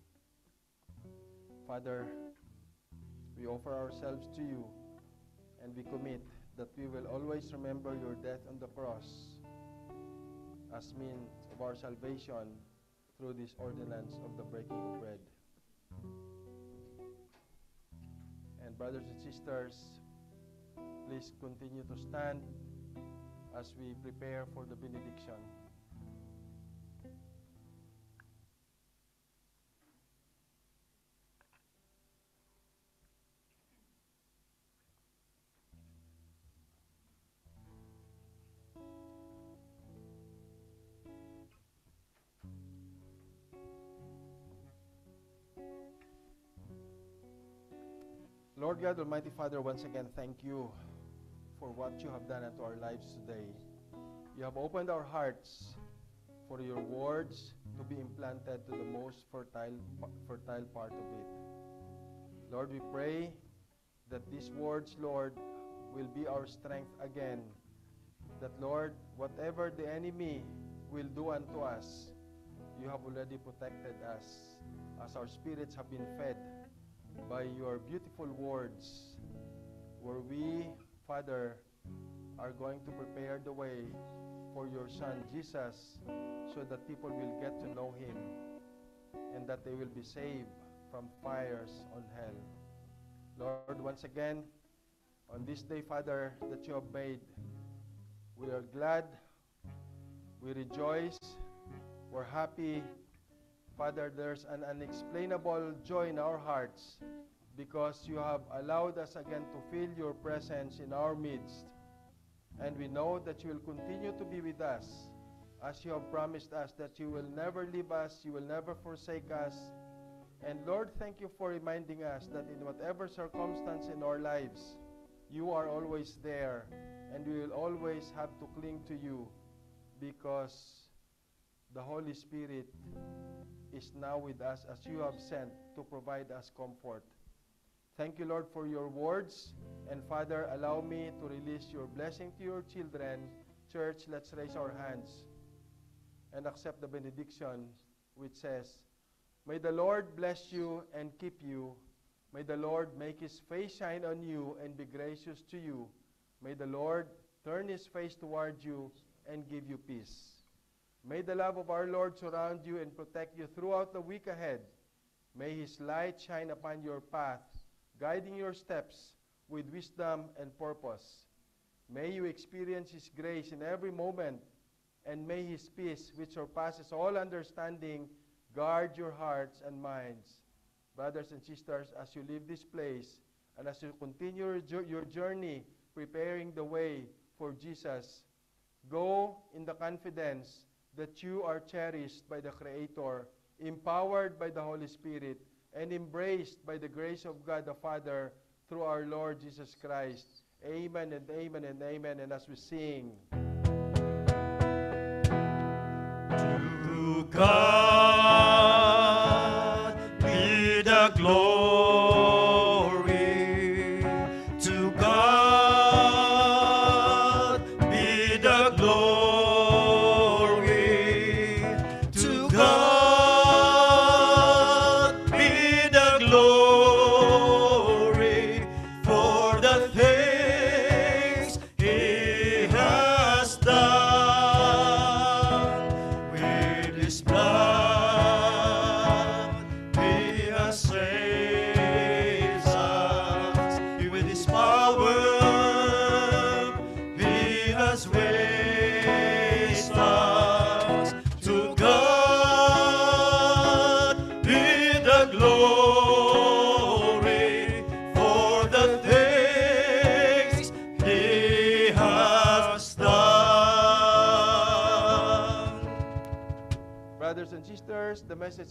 Father, we offer ourselves to you and we commit that we will always remember your death on the cross as means of our salvation through this ordinance of the breaking of bread. And brothers and sisters, please continue to stand as we prepare for the benediction. Lord God, Almighty Father, once again, thank you for what you have done unto our lives today. You have opened our hearts for your words to be implanted to the most fertile, fertile part of it. Lord, we pray that these words, Lord, will be our strength again. That, Lord, whatever the enemy will do unto us, you have already protected us as our spirits have been fed by your beautiful words, where we, Father, are going to prepare the way for your Son, Jesus, so that people will get to know him and that they will be saved from fires on hell. Lord, once again, on this day, Father, that you have made, we are glad, we rejoice, we're happy, Father, there's an unexplainable joy in our hearts because you have allowed us again to feel your presence in our midst. And we know that you will continue to be with us as you have promised us that you will never leave us, you will never forsake us. And Lord, thank you for reminding us that in whatever circumstance in our lives, you are always there and we will always have to cling to you because the Holy Spirit is now with us as you have sent to provide us comfort. Thank you, Lord, for your words. And Father, allow me to release your blessing to your children. Church, let's raise our hands and accept the benediction which says, May the Lord bless you and keep you. May the Lord make his face shine on you and be gracious to you. May the Lord turn his face toward you and give you peace. May the love of our Lord surround you and protect you throughout the week ahead. May His light shine upon your path, guiding your steps with wisdom and purpose. May you experience His grace in every moment, and may His peace, which surpasses all understanding, guard your hearts and minds. Brothers and sisters, as you leave this place, and as you continue your journey preparing the way for Jesus, go in the confidence that you are cherished by the Creator, empowered by the Holy Spirit, and embraced by the grace of God the Father through our Lord Jesus Christ. Amen and amen and amen. And as we sing, To God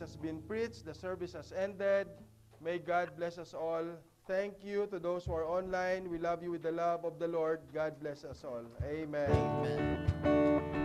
has been preached, the service has ended. May God bless us all. Thank you to those who are online. We love you with the love of the Lord. God bless us all. Amen. Amen.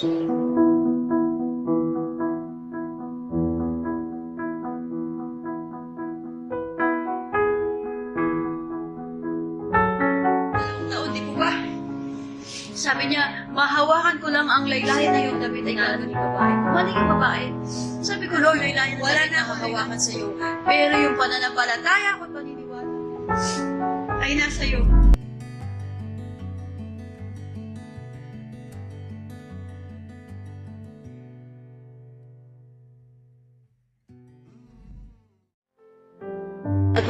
Taon di po ba? Sabi niya, mahawakan ko lang ang laylayan na yung damit ay gano'n yung babae. Mali yung babae. Sabi ko, Lord, laylayan na wala na akong hawakan sa iyo. Pero yung pananampalataya ko at paniniwala ay nasa iyo.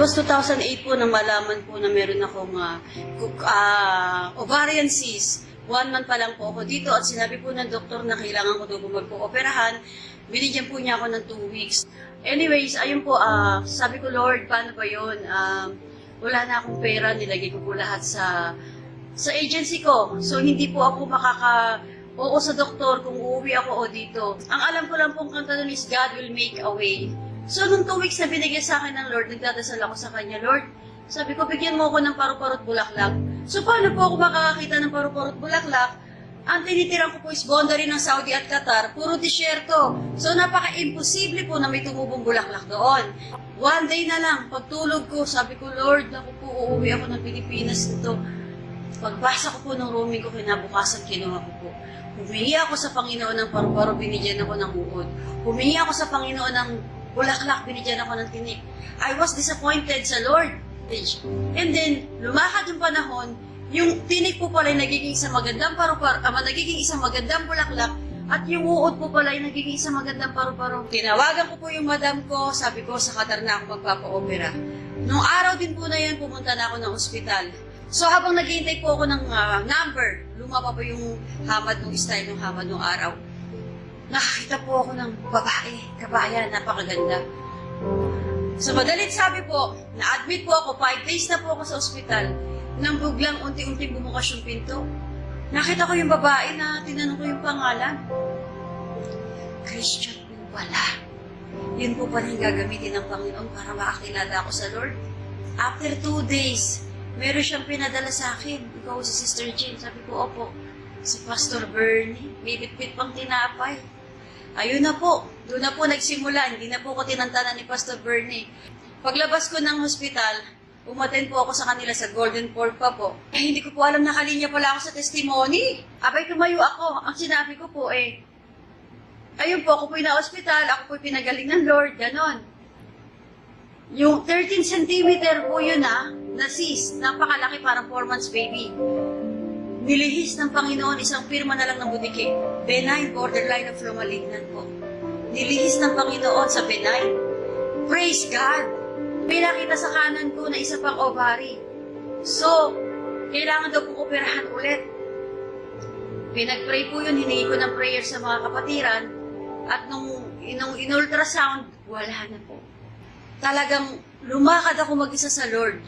Was 2008 po nang malaman po na meron akong kuk- ah, ovarian cyst. One month pa lang po ako dito at sinabi po ng doktor na kailangan ko daw po magpo-operahan. Binigyan po niya ako ng two weeks. Anyways, ayun po, ah, sabi ko, Lord, paano ba yun? Ah, wala na akong pera, nilagay ko po lahat sa sa agency ko. So, hindi po ako makaka oo sa doktor kung uuwi ako o dito. Ang alam ko lang pong kanta nun is God will make a way. So, nung two weeks na binigay sa akin ng Lord, nagdadasal ako sa Kanya, Lord, sabi ko, bigyan mo ako ng paru-parot bulaklak. So, paano po ako makakakita ng paru-parot bulaklak? Ang tinitiran ko po is boundary ng Saudi at Qatar, puro disyerto. So, napaka-imposible po na may tumubong bulaklak doon. One day na lang, pagtulog ko, sabi ko, Lord, ako po, uuwi ako ng Pilipinas nito. Pagbasa ko po ng roaming ko, kinabukasan, kinuha ko po. Humingi ako sa Panginoon ng paru-paro, binigyan ako ng uod. Humingi ako sa Panginoon ng bulaklak, binigyan ako ng tinik. I was disappointed sa Lord. And then, lumakad yung panahon, yung tinik po pala ay nagiging isang magandang paru-paro, ama, nagiging isang magandang bulaklak, at yung uod po pala ay nagiging isang magandang paru-paro. Tinawagan ko po yung madam ko, sabi ko, sa Qatar na ako magpapa-opera. Nung araw din po na yun, pumunta na ako ng ospital. So habang naghihintay po ako ng ah, number, lumapa po yung hamad ng style ng hamad ng araw. Nakakita po ako ng babae, kabayan, napakaganda. Sa madalit sabi po, na-admit po ako, five days na po ako sa ospital, nang biglang unti-unti bumukas yung pinto. Nakita ko yung babae na tinanong ko yung pangalan. Christian po pala. Yun po pala yung gagamitin ng Panginoon para makakilala ako sa Lord. After two days, meron siyang pinadala sa akin. Ikaw si Sister Jean. Sabi ko, opo. Si Pastor Bernie. May bitbit pang tinapay. Ayun na po. Doon na po nagsimula. Hindi na po ko tinantanan ni Pastor Bernie. Paglabas ko ng hospital, umaten po ako sa kanila sa Golden Port pa po. Eh, hindi ko po alam nakalinya pala ako sa testimony. Abay, tumayo ako. Ang sinabi ko po eh, ayun po, ako po na hospital, ako po pinagaling ng Lord, ganon. Yung 13 centimeter po yun ah, na cyst, napakalaki parang 4 months baby. Nilihis ng Panginoon isang pirma na lang ng butiki. Benign borderline of malignant po. Nilihis ng Panginoon sa benign. Praise God! May nakita sa kanan ko na isa pang ovary. So, kailangan daw pong operahan ulit. Pinag-pray po yun, hiningi ko ng prayer sa mga kapatiran. At nung, nung in-ultrasound, wala na po. Talagang lumakad ako mag-isa sa Lord.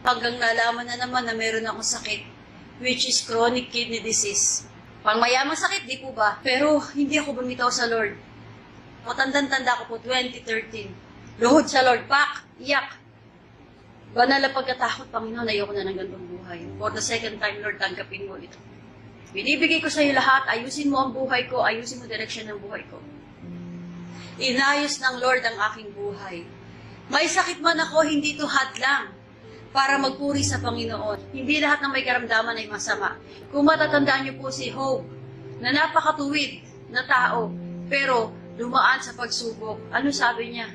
Hanggang nalaman na naman na meron akong sakit, which is chronic kidney disease. Pang mayamang sakit, di po ba? Pero hindi ako bumitaw sa Lord. Matandang-tanda ko po, 2013. Luhod sa Lord, pak, iyak. Banal na pagkatakot, Panginoon, ayoko na ng gandong buhay. For the second time, Lord, tanggapin mo ito. Binibigay ko sa iyo lahat, ayusin mo ang buhay ko, ayusin mo direksyon ng buhay ko. Inayos ng Lord ang aking buhay. May sakit man ako, hindi ito hadlang para magpuri sa Panginoon. Hindi lahat ng may karamdaman ay masama. Kung matatandaan niyo po si Hope, na napakatuwid na tao, pero dumaan sa pagsubok. Ano sabi niya?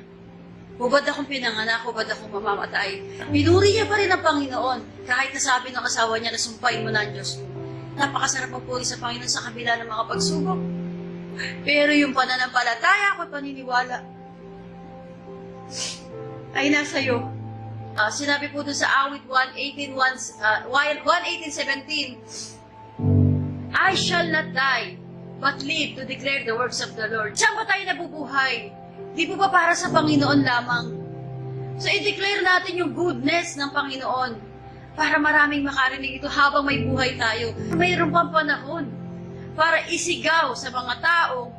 Hubad akong pinanganak, hubad akong mamamatay. Pinuri niya pa rin ang Panginoon. Kahit nasabi ng asawa niya na sumpain mo na ang Diyos. Napakasarap magpuri sa Panginoon sa kabila ng mga pagsubok. Pero yung pananampalataya ko paniniwala ay nasa iyo. Ah, sinabi po doon sa awit 118, uh, 118.17, I shall not die, but live to declare the works of the Lord. Saan ba tayo nabubuhay? Di po ba para sa Panginoon lamang? So, i-declare natin yung goodness ng Panginoon para maraming makarinig ito habang may buhay tayo. Mayroon pang panahon para isigaw sa mga tao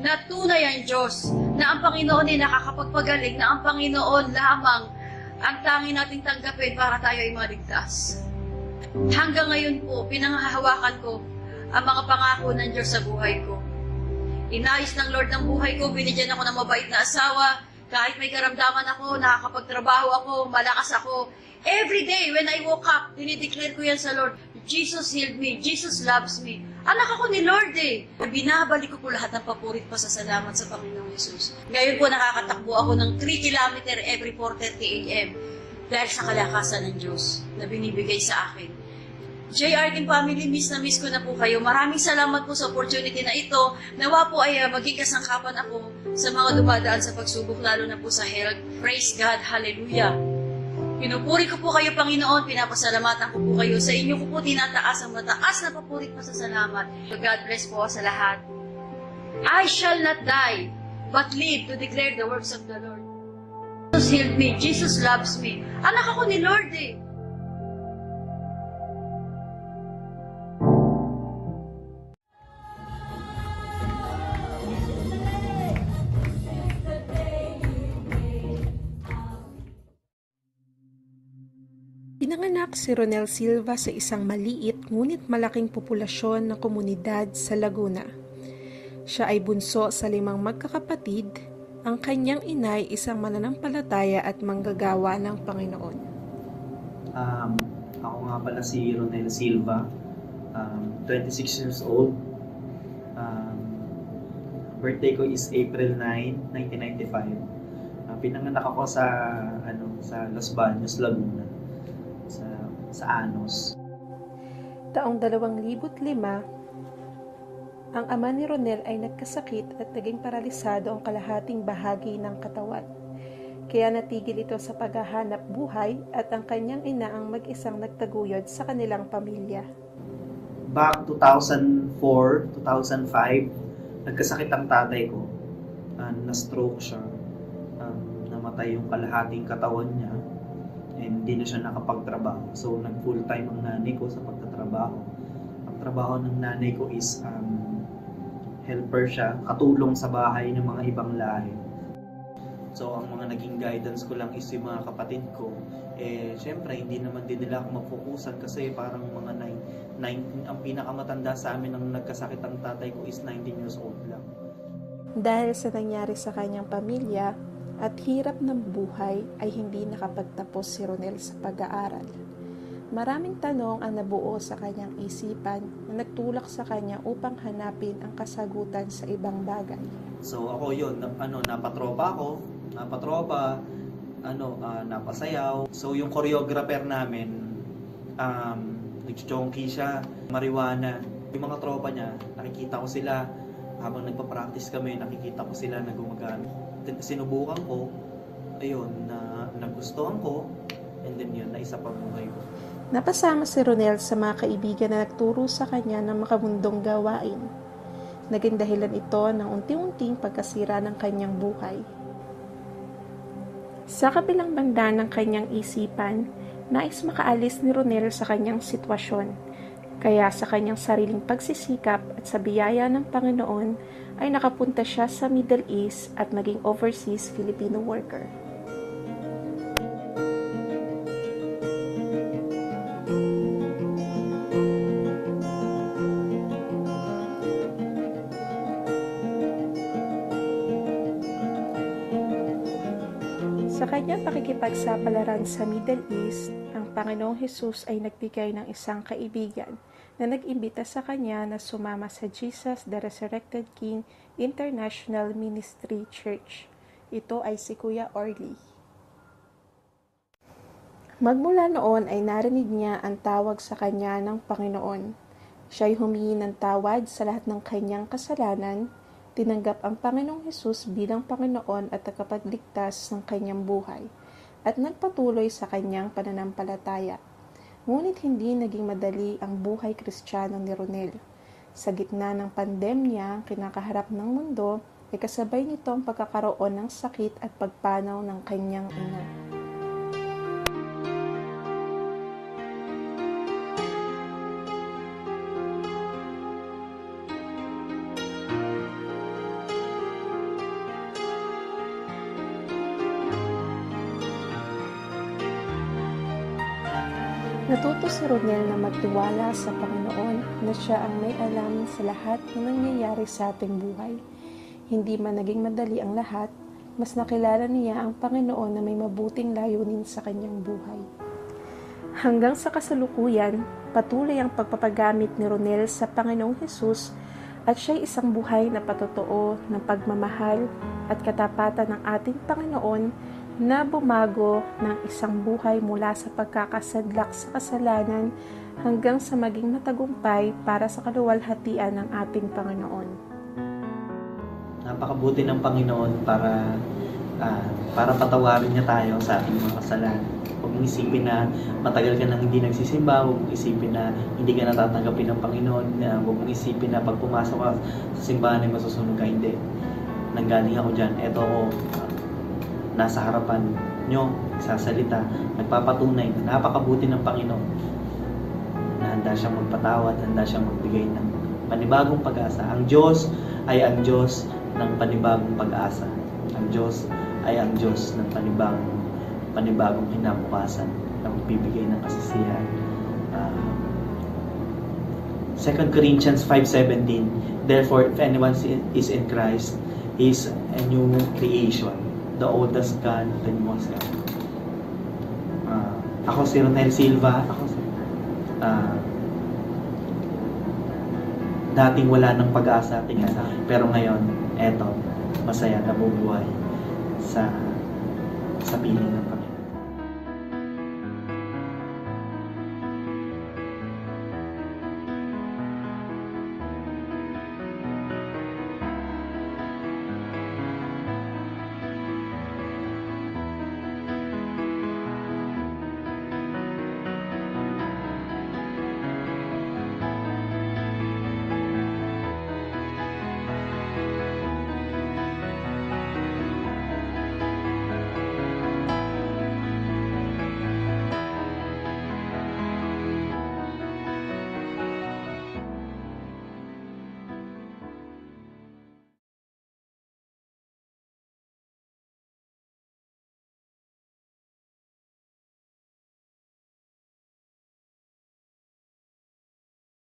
na tunay ang Diyos, na ang Panginoon ay nakakapagpagaling, na ang Panginoon lamang ang tangi nating tanggapin para tayo ay maligtas. Hanggang ngayon po, pinanghahawakan ko ang mga pangako ng Diyos sa buhay ko. Inayos ng Lord ng buhay ko, binigyan ako ng mabait na asawa, kahit may karamdaman ako, nakakapagtrabaho ako, malakas ako. Every day when I woke up, dinideclare ko yan sa Lord, Jesus healed me, Jesus loves me. Anak ako ni Lord eh. Binabalik ko po lahat ng papurit pa sa salamat sa Panginoong Yesus. Ngayon po nakakatakbo ako ng 3 kilometer every 4.30 a.m. dahil sa kalakasan ng Diyos na binibigay sa akin. JR Team Family, miss na miss ko na po kayo. Maraming salamat po sa opportunity na ito. Nawa po ay uh, maging kasangkapan ako sa mga dumadaan sa pagsubok, lalo na po sa health. Praise God, hallelujah. Pinupuri ko po kayo, Panginoon. Pinapasalamatan ko po kayo. Sa inyo ko po tinataas ang mataas na papurit pa sa salamat. God bless po sa lahat. I shall not die, but live to declare the works of the Lord. Jesus healed me. Jesus loves me. Anak ako ni Lord eh. Pinanganak si Ronel Silva sa isang maliit ngunit malaking populasyon na komunidad sa Laguna. Siya ay bunso sa limang magkakapatid. Ang kanyang ina ay isang mananampalataya at manggagawa ng Panginoon. Um, ako nga pala si Ronel Silva, um, 26 years old. Um, birthday ko is April 9, 1995. Uh, pinanganak ako sa ano sa Los Baños, Laguna. Sa Anos. Taong 2005, ang ama ni Ronel ay nagkasakit at naging paralisado ang kalahating bahagi ng katawan. Kaya natigil ito sa paghahanap buhay at ang kanyang ina ang mag-isang nagtaguyod sa kanilang pamilya. Back 2004, 2005, nagkasakit ang tatay ko. Uh, na-stroke siya. Um, namatay yung kalahating katawan niya. And hindi na siya nakapagtrabaho. So, nag-full-time ang nanay ko sa pagtatrabaho. Ang trabaho ng nanay ko is um, helper siya, katulong sa bahay ng mga ibang lahi. So, ang mga naging guidance ko lang is yung mga kapatid ko. Eh, syempre, hindi naman din nila ako mafokusan kasi parang mga 9, 19, ang pinakamatanda sa amin ang nagkasakit ang tatay ko is 19 years old lang. Dahil sa nangyari sa kanyang pamilya at hirap ng buhay ay hindi nakapagtapos si Ronel sa pag-aaral. Maraming tanong ang nabuo sa kanyang isipan na nagtulak sa kanya upang hanapin ang kasagutan sa ibang bagay. So ako yun, na, ano, napatropa ako, napatropa, ano, ah, napasayaw. So yung choreographer namin, um, nagchichonky siya, mariwana. Yung mga tropa niya, nakikita ko sila habang nagpa-practice kami, nakikita ko sila na gumagamit. Sinubukan ko, ayun, na nagustuhan ko, and then yun, naisa pa buhay ko. Napasama si Ronel sa mga kaibigan na nagturo sa kanya ng makamundong gawain. Naging dahilan ito ng unti-unting pagkasira ng kanyang buhay. Sa kabilang banda ng kanyang isipan, nais makaalis ni Ronel sa kanyang sitwasyon. Kaya sa kanyang sariling pagsisikap at sa biyaya ng Panginoon ay nakapunta siya sa Middle East at naging overseas Filipino worker. Sa kanyang pakikipagsapalaran sa Middle East, ang Panginoong Hesus ay nagbigay ng isang kaibigan na nag-imbita sa kanya na sumama sa Jesus the Resurrected King International Ministry Church. Ito ay si Kuya Orly. Magmula noon ay narinig niya ang tawag sa kanya ng Panginoon. Siya ay humingi ng tawad sa lahat ng kanyang kasalanan, tinanggap ang Panginoong Hesus bilang Panginoon at tagapagligtas ng kanyang buhay, at nagpatuloy sa kanyang pananampalataya. Ngunit hindi naging madali ang buhay kristyano ni Ronel. Sa gitna ng pandemya, ang kinakaharap ng mundo, ay kasabay nito ang pagkakaroon ng sakit at pagpanaw ng kanyang ina. Si Ronel na magtiwala sa Panginoon na siya ang may alam sa lahat na nangyayari sa ating buhay. Hindi man naging madali ang lahat, mas nakilala niya ang Panginoon na may mabuting layunin sa kanyang buhay. Hanggang sa kasalukuyan, patuloy ang pagpapagamit ni Ronel sa Panginoong Hesus at siya'y isang buhay na patotoo ng pagmamahal at katapatan ng ating Panginoon na bumago ng isang buhay mula sa pagkakasadlak sa kasalanan hanggang sa maging matagumpay para sa kaluwalhatian ng ating Panginoon. Napakabuti ng Panginoon para ah, para patawarin niya tayo sa ating mga kasalanan. Huwag mong isipin na matagal ka nang hindi nagsisimba, huwag mong isipin na hindi ka natatanggapin ng Panginoon, uh, huwag mong isipin na pag pumasok ka sa simbahan ay masusunod ka, hindi. Nanggaling ako dyan, eto ako, nasa harapan nyo, sasalita, nagpapatunay na napakabuti ng Panginoon na handa siyang magpatawad, handa siyang magbigay ng panibagong pag-asa. Ang Diyos ay ang Diyos ng panibagong pag-asa. Ang Diyos ay ang Diyos ng panibagong panibagong kinabukasan na magbibigay ng kasisiyahan. Uh, 2 Corinthians 5.17 Therefore, if anyone is in Christ, he is a new creation. The old has gone, the new has come. Uh, ako si Ronel Silva. Ako si uh, dating wala ng pag-asa tingin sa akin. Pero ngayon, eto, masaya na bubuhay sa sa piling ng Panginoon.